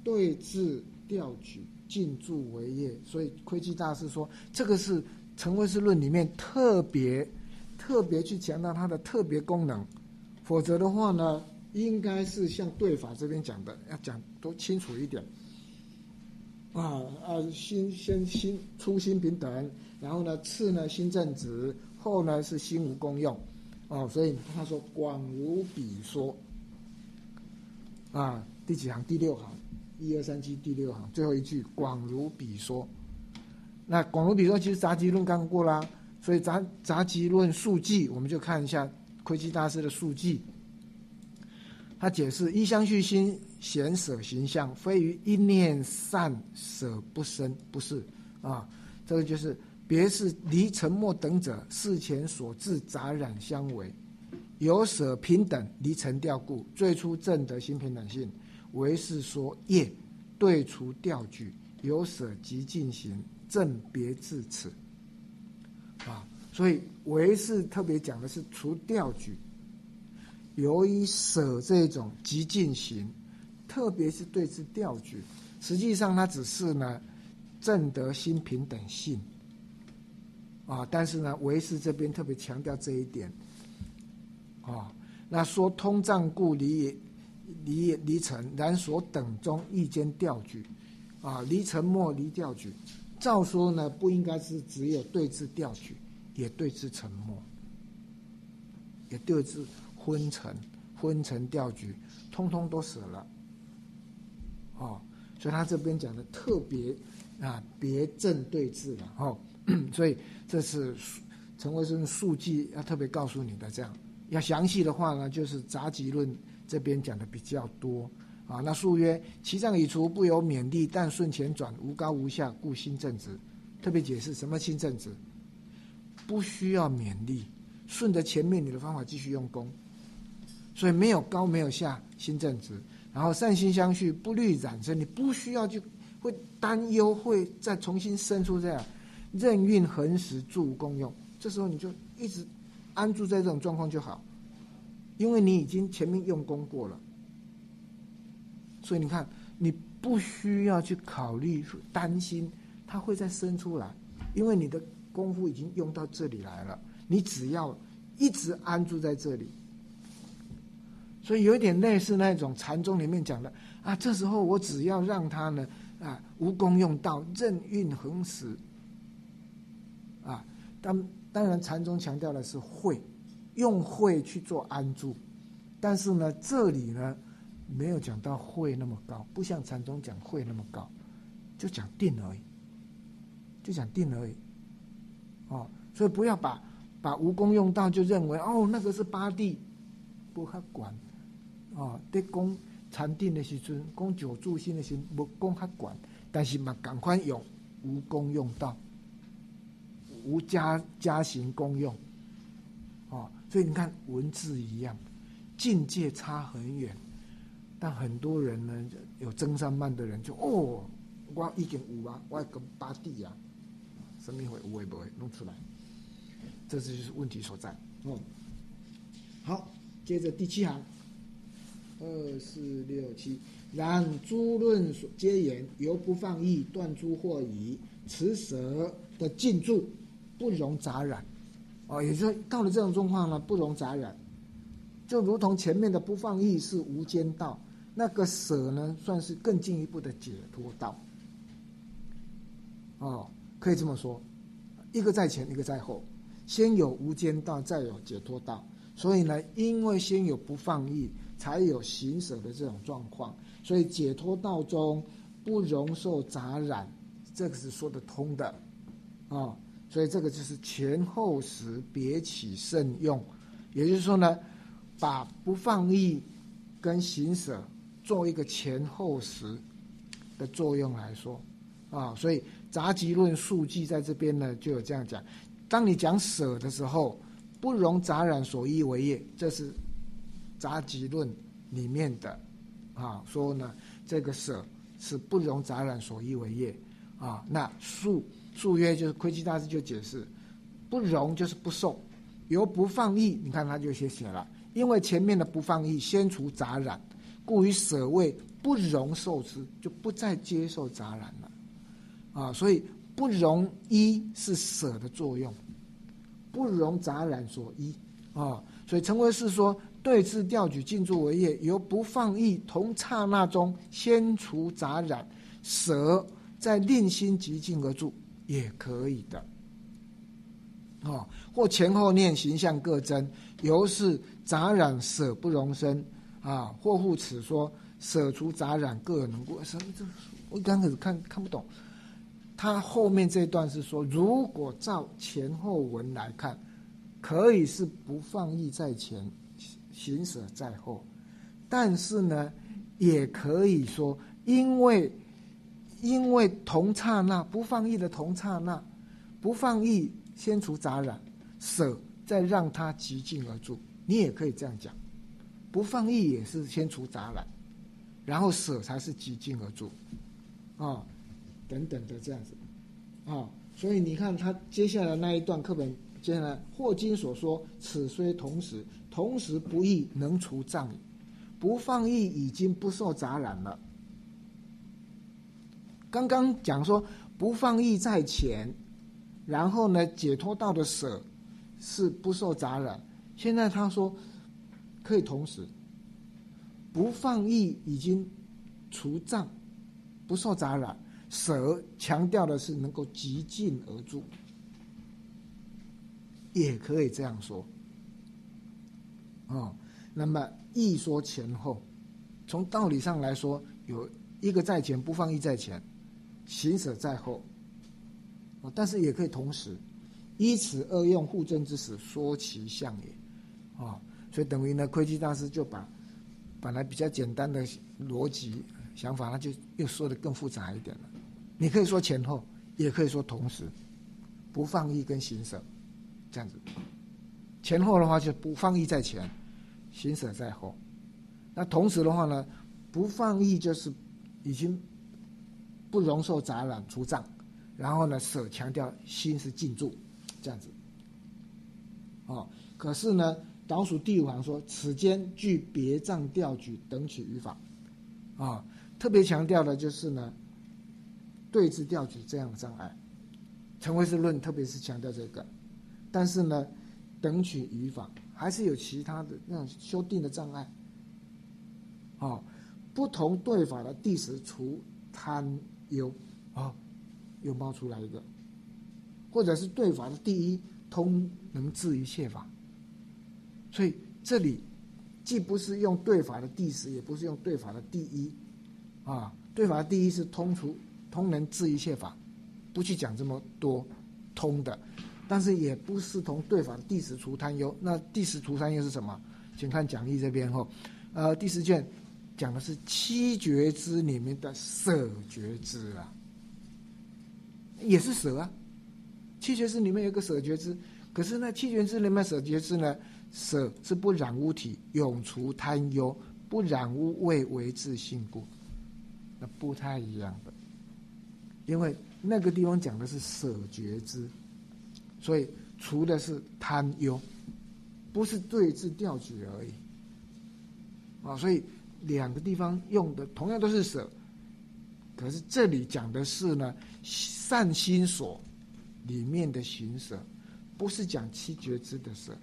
对治调举进驻为业，所以窥基大师说，这个是《成唯识论》里面特别特别去强调它的特别功能，否则的话呢，应该是像对法这边讲的，要讲多清楚一点。啊啊，心先心初心平等，然后呢，次呢心正直，后呢是心无功用，哦，所以他说广如比说，啊，第几行？第六行，一二三七第六行最后一句广如彼说，那广如彼说其实杂集论刚过啦，所以杂杂集论数记我们就看一下窥基大师的数记，他解释一相续心。显舍形象，非于一念善舍不生，不是啊？这个就是别是离沉默等者事前所致杂染相违，有舍平等离尘掉故，最初正得心平等性，唯是说业对除调举，有舍即进行正别至此啊。所以唯是特别讲的是除调举，由于舍这种即进行。特别是对之调举，实际上它只是呢，正得心平等性啊。但是呢，唯是这边特别强调这一点啊。那说通胀故离离离尘，然所等中意间调举啊，离尘莫离调举。照说呢，不应该是只有对峙调举，也对峙沉默，也对峙昏沉昏沉调举，通通都死了。哦，所以他这边讲的特别啊，别正对峙了哦，[clears throat] 所以这是陈为生数据要特别告诉你的，这样要详细的话呢，就是杂集论这边讲的比较多啊。那数曰：其障已除，不由勉励，但顺前转，无高无下，故心正直。特别解释什么心正直，不需要勉励，顺着前面你的方法继续用功，所以没有高没有下，心正直。然后善心相续，不虑染生，你不需要去会担忧，会再重新生出这样任运恒时住共用。这时候你就一直安住在这种状况就好，因为你已经前面用功过了，所以你看你不需要去考虑担心它会再生出来，因为你的功夫已经用到这里来了，你只要一直安住在这里，所以有点类似那种禅宗里面讲的啊，这时候我只要让它呢啊无功用道，任运恒时，啊，当当然禅宗强调的是会，用慧去做安住，但是呢这里呢没有讲到慧那么高，不像禅宗讲慧那么高，就讲定而已。就讲定而已，哦，所以不要把把无功用道就认为哦那个是八地，不他管，哦，得功禅定的时阵，功九住心的时不功他管，但是嘛赶快用无功用道，无加加行功用，哦，所以你看文字一样，境界差很远，但很多人呢有增上慢的人就哦，我已经五啊，我跟八地啊。生命会无会不会弄出来？这这就是问题所在。哦，好，接着第七行，二四六七，然诸论所皆言，犹不放逸，断诸惑疑，持舍的进驻，不容杂染。哦，也就是到了这种状况呢，不容杂染，就如同前面的不放逸是无间道，那个舍呢，算是更进一步的解脱道。哦。可以这么说，一个在前，一个在后，先有无间道，再有解脱道。所以呢，因为先有不放逸，才有行舍的这种状况。所以解脱道中不容受杂染，这个是说得通的啊。所以这个就是前后时别起慎用，也就是说呢，把不放逸跟行舍做一个前后时的作用来说啊。所以。杂集论数据在这边呢，就有这样讲：当你讲舍的时候，不容杂染所依为业，这是杂集论里面的啊。说呢，这个舍是不容杂染所依为业啊。那数数约就是窥基大师就解释，不容就是不受，由不放逸，你看他就写写了，因为前面的不放逸先除杂染，故于舍位不容受之，就不再接受杂染了。啊，所以不容依是舍的作用，不容杂染所依啊。所以陈为是说，对治调举进驻为业，由不放逸同刹那中先除杂染，舍在令心极静而住也可以的。啊，或前后念形象各增，由是杂染舍不容生啊。或复此说，舍除杂染各能过生。这我刚开始看看不懂。他后面这段是说，如果照前后文来看，可以是不放逸在前，行舍在后，但是呢，也可以说，因为因为同刹那不放逸的同刹那，不放逸先除杂染，舍再让它极静而住，你也可以这样讲，不放逸也是先除杂染，然后舍才是极静而住，啊。等等的这样子，啊，所以你看他接下来那一段课本，接下来霍金所说：“此虽同时，同时不易能除障。不放逸已经不受杂染了。刚刚讲说不放逸在前，然后呢解脱道的舍是不受杂染。现在他说可以同时，不放逸已经除障，不受杂染。”舍强调的是能够极进而住，也可以这样说。哦，那么一说前后，从道理上来说，有一个在前，不放逸在前，行舍在后。啊，但是也可以同时依此二用互证之时，说其相也。啊，所以等于呢，窥基大师就把本来比较简单的逻辑想法，他就又说的更复杂一点了。你可以说前后，也可以说同时，不放逸跟行舍，这样子。前后的话就不放逸在前，行舍在后。那同时的话呢，不放逸就是已经不容受杂染除障，然后呢舍强调心是静住，这样子。哦，可是呢，倒数第五行说此间具别障调举等取语法，啊，特别强调的就是呢。对治调举这样的障碍。陈慧士论特别是强调这个，但是呢，等取语法还是有其他的那种修订的障碍。哦，不同对法的第十除贪忧，哦，又冒出来一个，或者是对法的第一通能治一切法，所以这里既不是用对法的第十，也不是用对法的第一，啊，对法的第一是通除通能治一切法，不去讲这么多通的，但是也不是同对法的第十除贪忧。那第十除贪忧是什么？请看讲义这边哦，呃，第十卷。讲的是七觉之里面的舍觉支啊，也是舍啊。七觉之里面有个舍觉支，可是那七觉之里面舍觉支呢，舍是不染污体，永除贪忧，不染污味为自性故，那不太一样的。因为那个地方讲的是舍觉支，所以除的是贪忧，不是对治调举而已啊，所以。两个地方用的同样都是舍，可是这里讲的是呢善心所里面的行舍，不是讲七觉支的舍。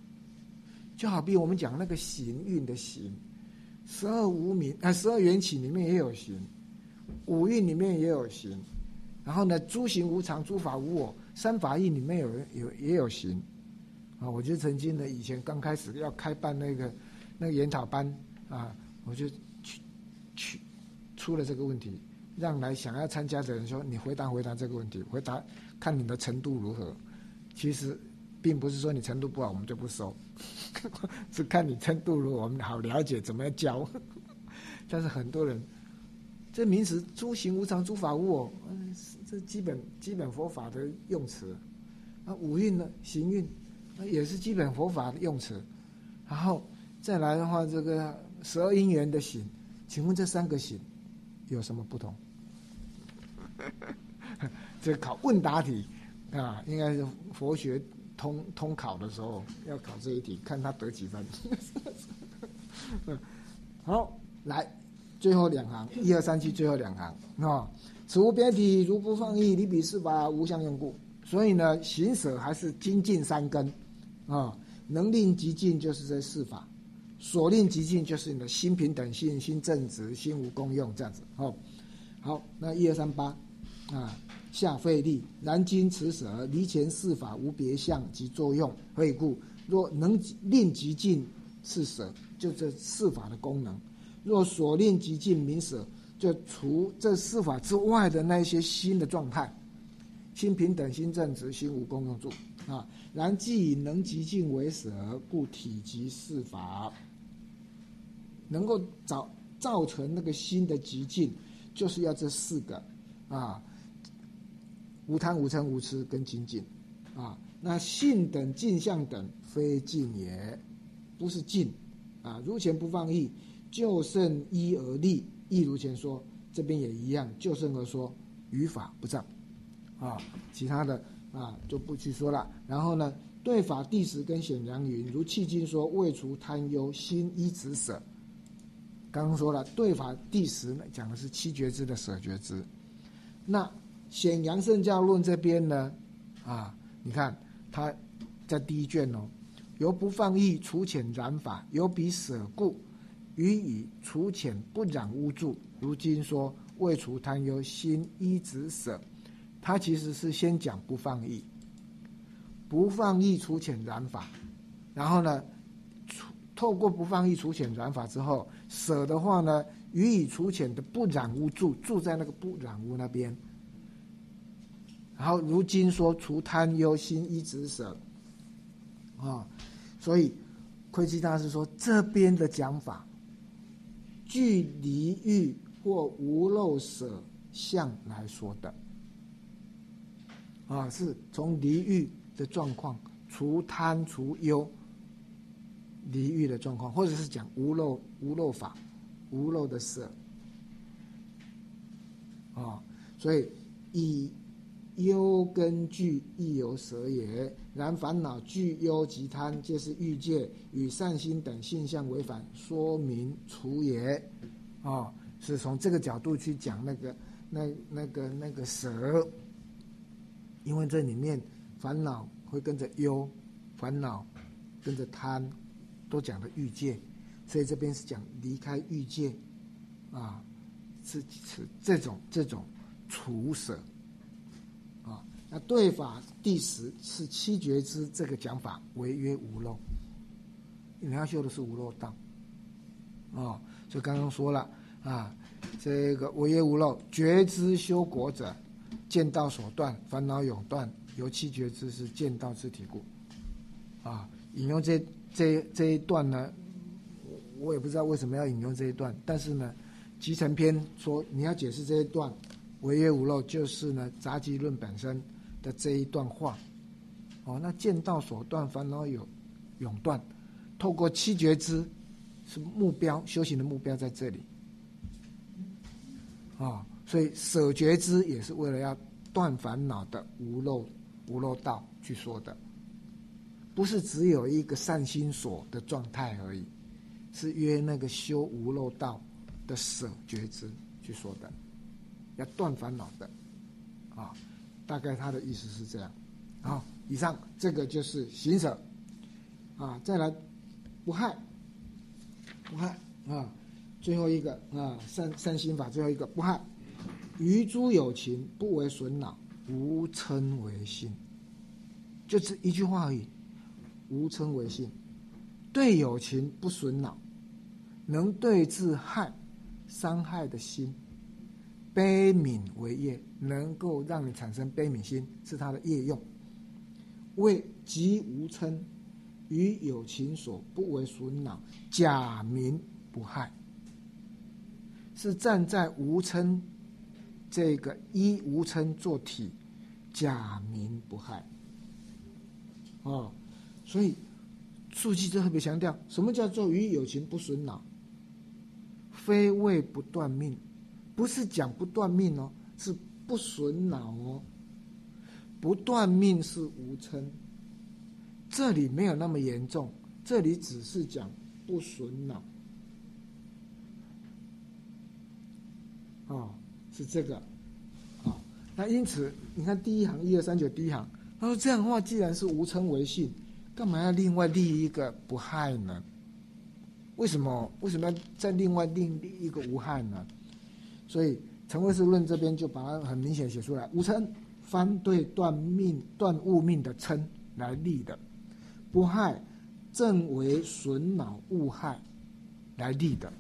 就好比我们讲那个行运的行，十二无名啊，十二缘起里面也有行，五蕴里面也有行，然后呢诸行无常，诸法无我，三法印里面有有也有行啊。我就曾经呢以前刚开始要开办那个那个研讨班啊，我就。去去出了这个问题，让来想要参加的人说：“你回答回答这个问题，回答看你的程度如何。”其实并不是说你程度不好，我们就不收，[laughs] 是看你程度如何，我们好了解怎么样教。但是很多人，这名词“诸行无常，诸法无我”，这基本基本佛法的用词。那五蕴呢？行运，那也是基本佛法的用词。然后再来的话，这个十二因缘的行。请问这三个行有什么不同？[laughs] 这考问答题啊，应该是佛学通通考的时候要考这一题，看他得几分。[laughs] 好，来最后两行，一二三七，最后两行啊。此无别体，如不放逸，离彼是法无相用故。所以呢，行舍还是精进三根啊，能令极尽就是这四法。所令极尽，就是你的心平等性、心正直、心无功用这样子。哦，好，那一二三八，啊，下费力，然今此舍离前四法无别相及作用，何以故？若能令极尽，是舍，就这四法的功能；若所令极尽名舍，就除这四法之外的那些心的状态，心平等、心正直、心无功用住啊。然既以能极尽为舍，故体即四法。能够造造成那个心的极境，就是要这四个啊，无贪无嗔无痴跟精进啊。那性等镜相等非尽也，不是尽啊。如前不放逸，就胜一而立，亦如前说，这边也一样，就胜而说，语法不障啊。其他的啊就不去说了。然后呢，对法第十跟显阳云，如迄今说，未除贪忧，心依止舍。刚刚说了，对法第十呢，讲的是七觉支的舍觉支。那显阳圣教论这边呢，啊，你看他在第一卷哦，由不放逸除浅染法，由彼舍故，予以除浅不染污住。如今说未除贪忧，心一直舍，他其实是先讲不放逸，不放逸除浅染法，然后呢，透过不放逸除浅染法之后。舍的话呢，予以除遣的不染污住，住在那个不染污那边。然后如今说除贪忧心一直舍，啊，所以窥基大师说这边的讲法，距离欲或无漏舍相来说的，啊，是从离欲的状况，除贪除忧。离欲的状况，或者是讲无漏无漏法，无漏的色啊，所以以忧根具亦有舍也。然烦恼具忧及贪，皆是欲界与善心等现象违反，说明除也啊，是从这个角度去讲那个那那个那个舍，因为这里面烦恼会跟着忧，烦恼跟着贪，都讲的欲界，所以这边是讲离开欲界，啊，是是这种这种除舍，啊，那对法第十是七觉之这个讲法，为曰无漏，你要修的是无漏道，啊，就刚刚说了啊。这个唯业无漏，觉知修果者，见道所断，烦恼永断。由七觉知是见道之体故。啊，引用这这这一段呢，我我也不知道为什么要引用这一段，但是呢，集成篇说你要解释这一段，唯业无漏就是呢杂集论本身的这一段话。哦，那见道所断，烦恼有永断，透过七觉知是目标修行的目标在这里。啊，所以舍觉知也是为了要断烦恼的无漏无漏道去说的，不是只有一个善心所的状态而已，是约那个修无漏道的舍觉知去说的，要断烦恼的，啊，大概他的意思是这样。好，以上这个就是行舍，啊，再来不害，不害啊。最后一个啊，善善心法，最后一个不害，于诸有情不为损恼，无嗔为心，就这一句话而已，无称为性，对有情不损恼，能对治害伤害的心，悲悯为业，能够让你产生悲悯心，是他的业用，为即无称，于有情所不为损恼，假名不害。是站在无称这个一无称做体，假名不害。哦，所以书记就特别强调，什么叫做与有情不损恼？非为不断命，不是讲不断命哦，是不损恼哦。不断命是无称，这里没有那么严重，这里只是讲不损恼。哦，是这个，啊，那因此你看第一行一二三九第一行，他说这样的话，既然是无称为性，干嘛要另外立一个不害呢？为什么为什么要再另外另立一个无害呢？所以陈慧士论这边就把它很明显写出来，无称翻对断命断物命的称来立的，不害正为损恼物害来立的，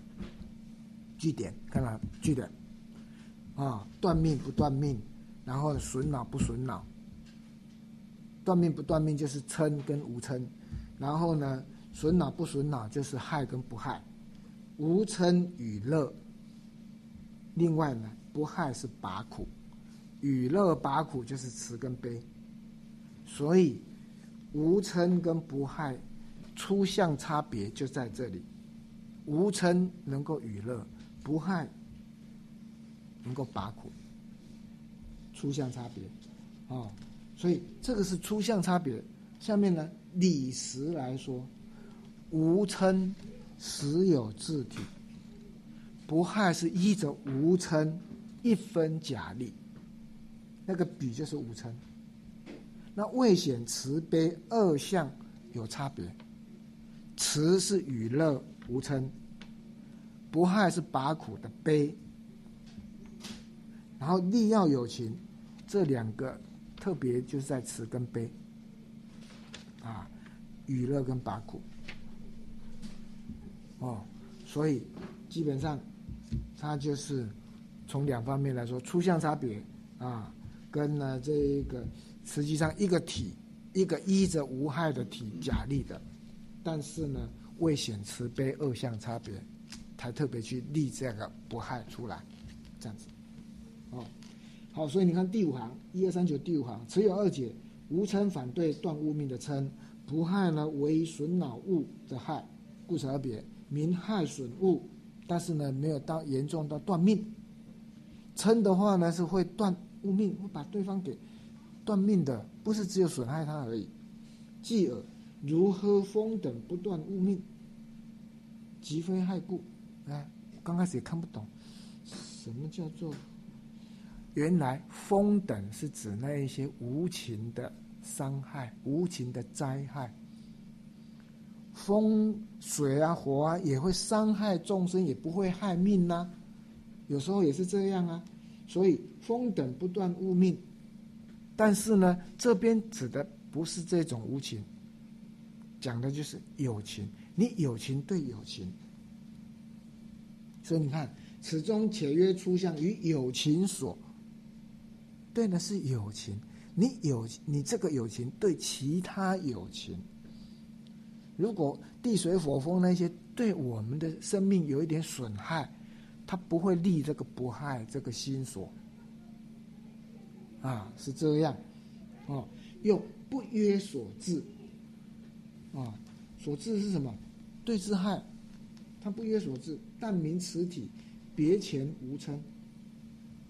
据点看到据点。啊，断命不断命，然后损恼不损恼。断命不断命就是嗔跟无嗔，然后呢，损恼不损恼就是害跟不害。无嗔与乐，另外呢，不害是拔苦，与乐拔苦就是慈跟悲。所以无嗔跟不害，初相差别就在这里。无嗔能够与乐，不害。能够拔苦，初相差别，啊，所以这个是初相差别。下面呢，理实来说，无称实有自体，不害是依着无称一分假力，那个比就是无称。那未显慈悲二相有差别，慈是与乐无称，不害是拔苦的悲。然后利要有情，这两个特别就是在慈跟悲，啊，娱乐跟拔苦，哦，所以基本上它就是从两方面来说，出相差别啊，跟呢这一个实际上一个体，一个依着无害的体假立的，但是呢未显慈悲二相差别，才特别去立这个不害出来，这样子。哦，好，所以你看第五行一二三九第五行，持有二解，无称反对断物命的称，不害呢为损恼物的害，故此而别名害损物，但是呢没有到严重到断命。称的话呢是会断物命，会把对方给断命的，不是只有损害他而已。继而如喝风等不断物命，即非害故。哎，刚开始也看不懂，什么叫做？原来风等是指那一些无情的伤害、无情的灾害。风、水啊、火啊，也会伤害众生，也不会害命呐。有时候也是这样啊。所以风等不断误命，但是呢，这边指的不是这种无情，讲的就是友情。你友情对友情，所以你看，此中且约出相与友情所，对的是友情。你有你这个友情对其他友情。如果地水火风那些对我们的生命有一点损害，他不会立这个不害这个心所。啊，是这样，哦，又不约所致，啊，所致是什么？对之害，他不约所致，但名此体别前无称，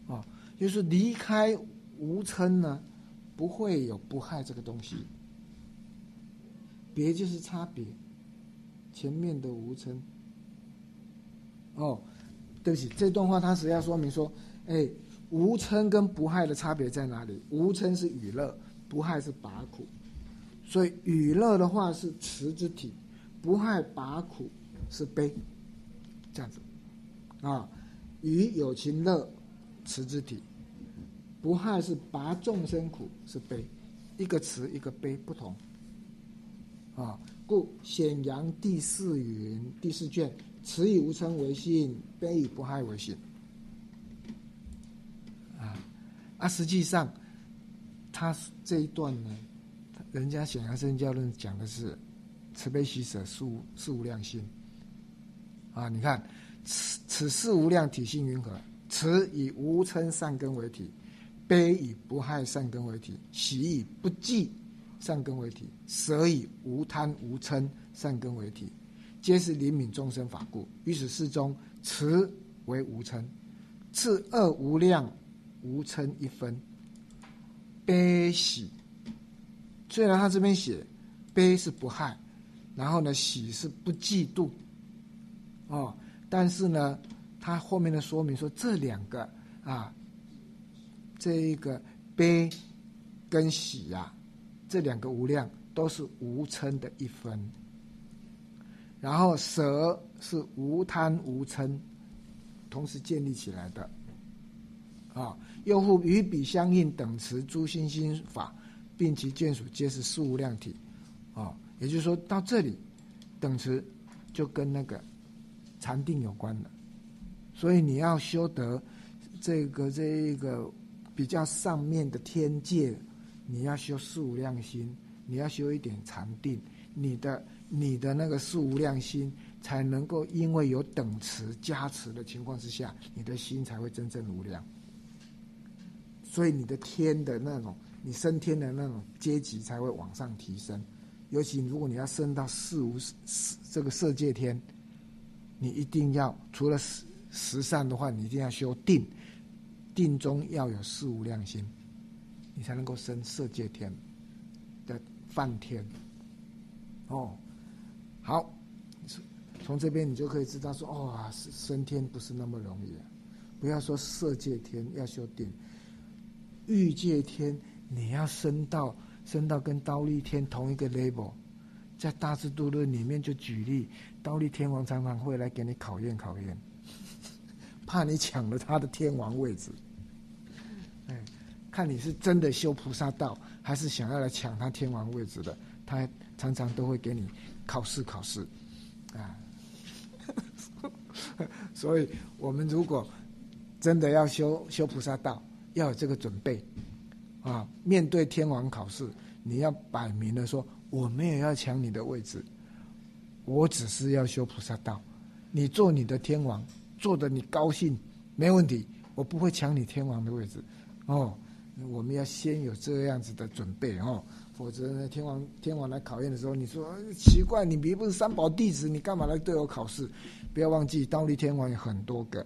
啊，就是离开无嗔呢，不会有不害这个东西。别就是差别，前面的无嗔。哦，对不起，这段话他是要说明说，哎，无嗔跟不害的差别在哪里？无嗔是娱乐，不害是拔苦。所以娱乐的话是慈之体，不害拔苦是悲，这样子。啊，与有情乐，慈之体，不害是拔众生苦是悲，一个慈一个悲不同。啊，故显阳第四云第四卷，慈以无称为性，悲以不害为性。啊，啊，实际上，他这一段呢，人家显阳圣教论讲的是慈悲喜舍四四无量心。啊，你看，此此四无量体性云何？慈以无称善根为体，悲以不害善根为体，喜以不忌。善根为体，舍以无贪无嗔善根为体，皆是灵敏众生法故。于此世中，慈为无嗔，次恶无量无嗔一分，悲喜。虽然他这边写悲是不害，然后呢喜是不嫉妒，哦，但是呢，他后面的说明说这两个啊，这一个悲跟喜呀。这两个无量都是无称的一分，然后舍是无贪无嗔，同时建立起来的，啊，又复与彼相应等持诸心心法，并其眷属皆是四无量体，啊，也就是说到这里，等持就跟那个禅定有关了，所以你要修得这个这一个比较上面的天界。你要修四无量心，你要修一点禅定，你的你的那个四无量心才能够，因为有等持加持的情况之下，你的心才会真正无量。所以你的天的那种，你升天的那种阶级才会往上提升。尤其如果你要升到四无四这个色界天，你一定要除了十十善的话，你一定要修定，定中要有四无量心。你才能够升色界天的梵天，哦，好，从这边你就可以知道说，哦，升天不是那么容易。不要说色界天要修定，欲界天你要升到升到跟刀立天同一个 level，在大智度论里面就举例，刀立天王常常会来给你考验考验，怕你抢了他的天王位置。哎看你是真的修菩萨道，还是想要来抢他天王位置的，他常常都会给你考试考试，啊，[laughs] 所以我们如果真的要修修菩萨道，要有这个准备，啊，面对天王考试，你要摆明了说，我没有要抢你的位置，我只是要修菩萨道，你做你的天王，做的你高兴没问题，我不会抢你天王的位置，哦。我们要先有这样子的准备哦，否则呢，天王天王来考验的时候，你说奇怪，你别不是三宝弟子，你干嘛来对我考试？不要忘记，刀立天王有很多个，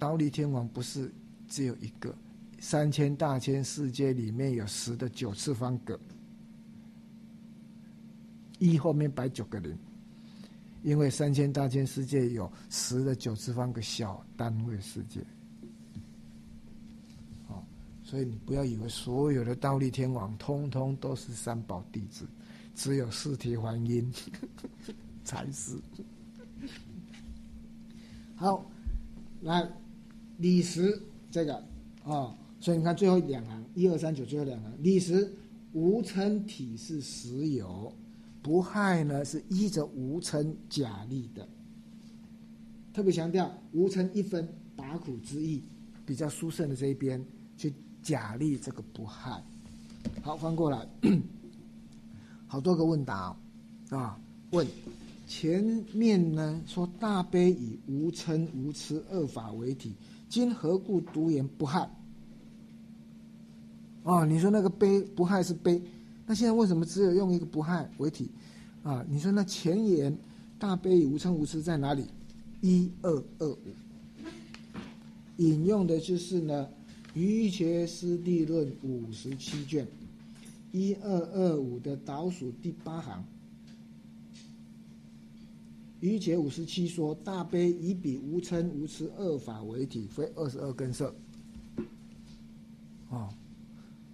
刀立天王不是只有一个，三千大千世界里面有十的九次方格，一后面摆九个人，因为三千大千世界有十的九次方个小单位世界。哦所以你不要以为所有的倒立天王通通都是三宝弟子，只有四体还阴 [laughs] 才是。好，来李时这个啊、所以你看最后两行，一二三九最后两行，李时无称体是实有，不害呢是依着无称假立的。特别强调无称一分拔苦之意，比较殊胜的这一边去假立这个不害。好，翻过来，[coughs] 好多个问答啊，问前面呢说大悲以无嗔无痴二法为体，今何故独言不害？哦，你说那个悲不害是悲，那现在为什么只有用一个不害为体？啊，你说那前言大悲无嗔无痴在哪里？一二二五，引用的就是呢《瑜伽师地论》五十七卷一二二五的倒数第八行。瑜伽五十七说，大悲以彼无嗔无痴二法为体，非二十二根色。哦，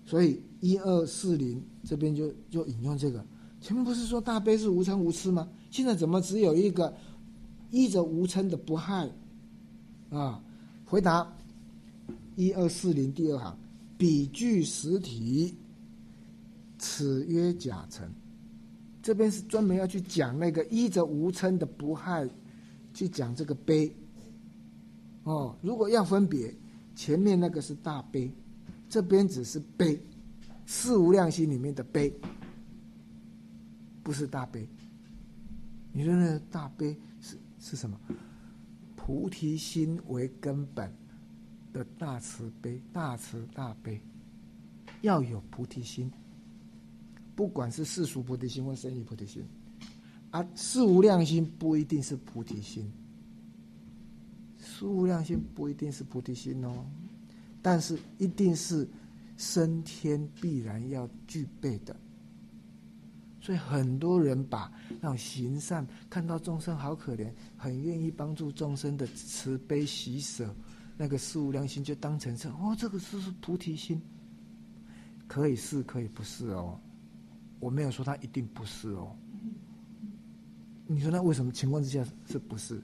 所以一二四零这边就就引用这个，前面不是说大悲是无嗔无痴吗？现在怎么只有一个依着无嗔的不害？啊，回答一二四零第二行，比具实体，此曰假成。这边是专门要去讲那个依着无嗔的不害，去讲这个悲。哦，如果要分别，前面那个是大悲，这边只是悲，四无量心里面的悲，不是大悲。你说那大悲是是什么？菩提心为根本的大慈悲，大慈大悲，要有菩提心。不管是世俗菩提心或生意菩提心，啊，四无量心不一定是菩提心，四无量心不一定是菩提心哦，但是一定是升天必然要具备的。所以很多人把那种行善，看到众生好可怜，很愿意帮助众生的慈悲喜舍，那个四无量心就当成是哦，这个是是菩提心，可以是，可以不是哦。我没有说他一定不是哦。你说那为什么情况之下是不是？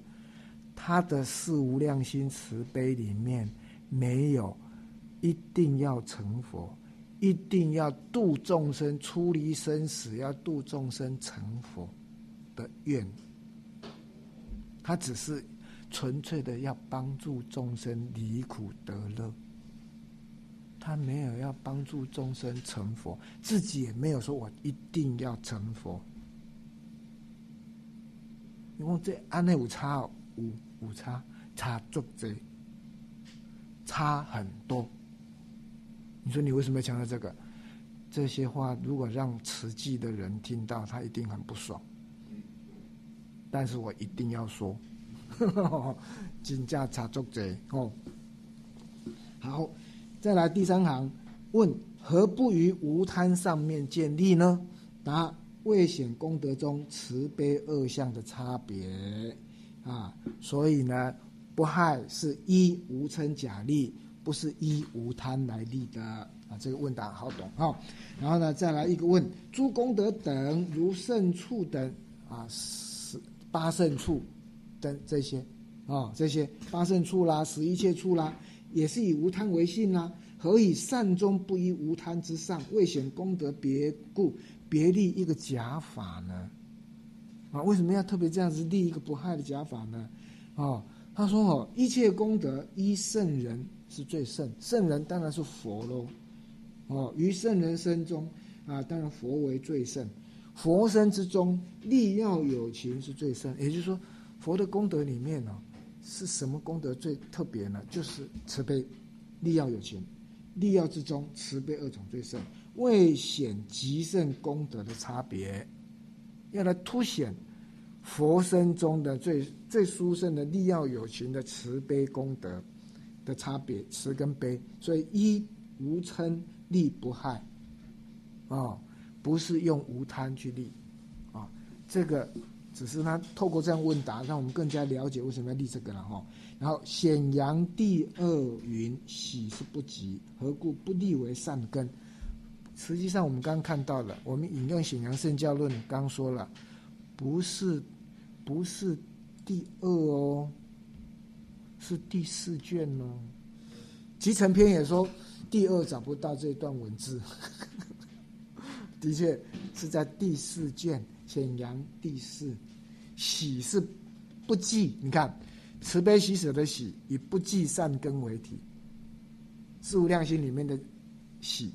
他的四无量心慈悲里面没有一定要成佛，一定要度众生出离生死，要度众生成佛的愿。他只是纯粹的要帮助众生离苦得乐。他没有要帮助众生成佛，自己也没有说我一定要成佛。因为这安内有差哦，有有差，差足多，差很多。你说你为什么要强调这个？这些话如果让慈济的人听到，他一定很不爽。但是我一定要说，[laughs] 金价差足多哦。好。再来第三行，问何不于无贪上面建立呢？答：未显功德中慈悲二相的差别啊，所以呢，不害是一无嗔假立，不是依无贪来立的啊。这个问答好懂哈。然后呢，再来一个问：诸功德等如胜处等啊，十八胜处等这些啊，这些八胜处啦，十一切处啦。也是以无贪为性呐、何以善终不依无贪之上，未显功德别故，别立一个假法呢？啊，为什么要特别这样子立一个不害的假法呢？哦，他说哦，一切功德依圣人是最圣，圣人当然是佛喽。哦，于圣人身中啊，当然佛为最圣，佛身之中利要有情是最圣，也就是说，佛的功德里面呢、是什么功德最特别呢？就是慈悲、利要有情，利要之中慈悲二种最圣，未显极圣功德的差别，要来凸显佛身中的最最殊胜的利要有情的慈悲功德。的差别，慈跟悲，所以一无嗔利不害，啊、不是用无贪去利，啊、这个只是他透过这样问答，让我们更加了解为什么要立这个了哈。然后显阳第二云喜是不吉，何故不立为善根？实际上我们刚刚看到了，我们引用显阳圣教论刚说了，不是不是第二哦，是第四卷哦。集成篇也说第二找不到这段文字，[laughs] 的确是在第四卷。显阳第四，喜是不计，你看慈悲喜舍的喜以不计善根为题，事无量心里面的喜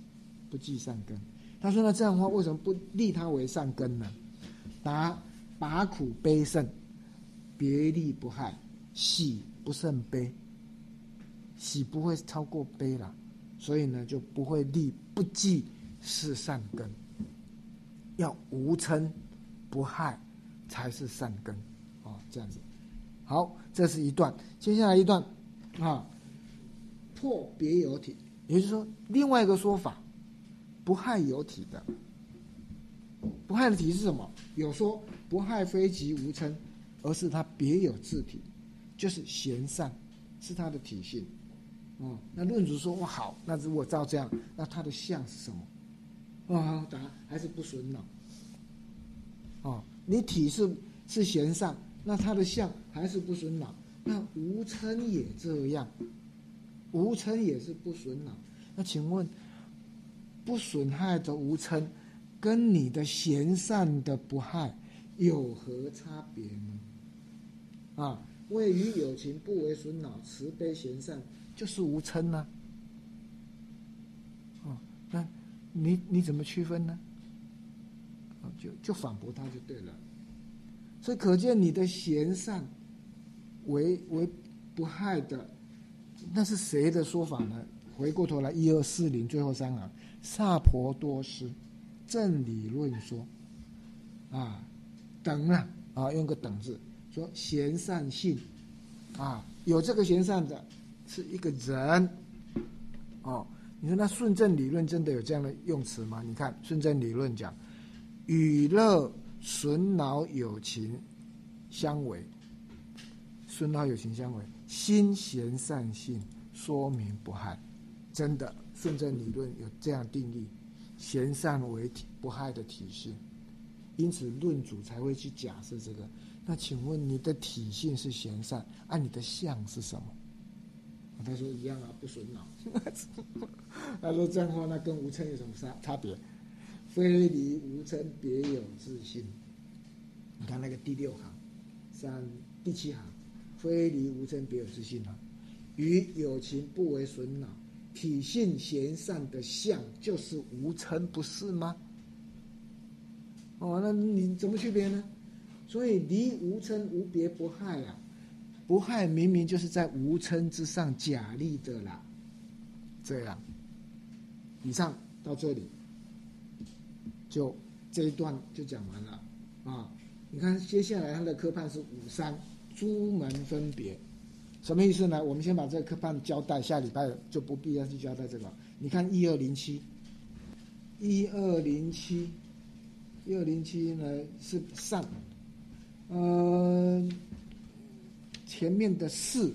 不计善根。他说：“那这样的话，为什么不立他为善根呢？答：拔苦悲胜，别利不害，喜不胜悲，喜不会超过悲了，所以呢就不会立不计是善根，要无嗔。”不害才是善根，哦，这样子。好，这是一段。接下来一段，啊，破别有体，也就是说，另外一个说法，不害有体的，不害的体是什么？有说不害非即无嗔，而是它别有自体，就是贤善，是他的体性。哦，那论主说哇好，那如果照这样，那他的相是什么？啊，答还是不损恼。哦，你体是是贤善，那他的相还是不损恼，那无称也这样，无称也是不损恼。那请问，不损害的无称，跟你的贤善的不害有何差别呢？啊，位于有情不为损恼，慈悲贤善就是无嗔呢？哦，那你你怎么区分呢？就就反驳他就对了，所以可见你的贤善为为不害的，那是谁的说法呢？回过头来一二四零最后三行，萨婆多斯正理论说啊等啊啊用个等字说贤善性啊有这个贤善的是一个人哦，你说那顺正理论真的有这样的用词吗？你看顺正理论讲。与乐损恼有情相违，损恼有情相违，心贤善性说明不害，真的顺正理论有这样定义，贤善为体不害的体性，因此论主才会去假设这个。那请问你的体性是贤善，按你的相是什么？[laughs] 他说一样啊，不损脑。他说这样的话，那跟无称有什么差差别？非离无称，别有自信。你看那个第六行，三第七行，非离无称，别有自信啊。与有情不为损恼，体性贤善的相就是无称，不是吗？哦，那你怎么区别呢？所以离无称无别不害啊，不害明明就是在无称之上假立的啦。这样，以上到这里。就这一段就讲完了，啊，你看接下来他的科判是五三诸门分别，什么意思呢？我们先把这个科判交代，下礼拜就不必要去交代这个。你看一二零七，一二零七，一二零七呢是善，呃，前面的四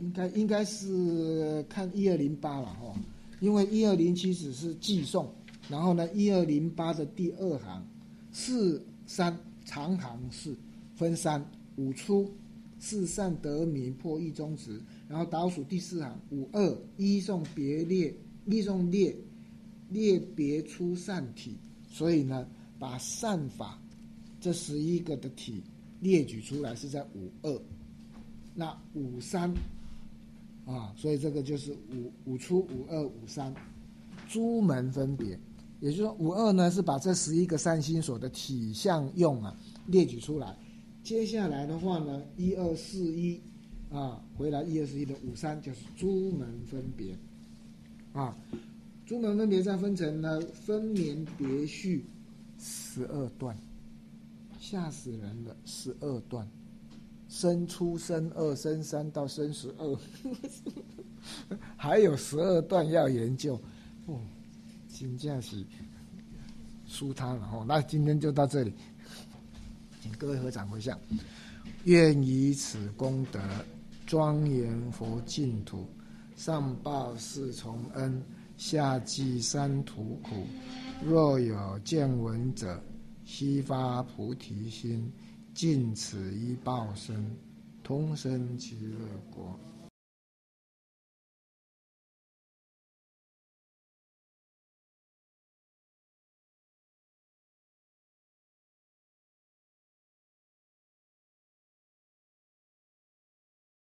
应该应该是看一二零八了哈，因为一二零七只是寄送。然后呢，一二零八的第二行，四三长行四分三五出四善得名破一中值，然后倒数第四行五二一送别列一送列列别出善体，所以呢，把善法这十一个的体列举出来是在五二，那五三啊，所以这个就是五五出五二五三诸门分别。也就是说，五二呢是把这十一个三心所的体相用啊列举出来。接下来的话呢，一二四一啊，回来一二四一的五三就是诸门分别啊，诸门分别再分成呢分绵别序十二段，吓死人了！十二段，生出生二，生三到生十二，[laughs] 还有十二段要研究。哦，请假是舒坦了哦。那今天就到这里，请各位合掌回向，愿以此功德庄严佛净土，上报四重恩，下济三途苦。若有见闻者。悉发菩提心，尽此一报身，通生极乐国。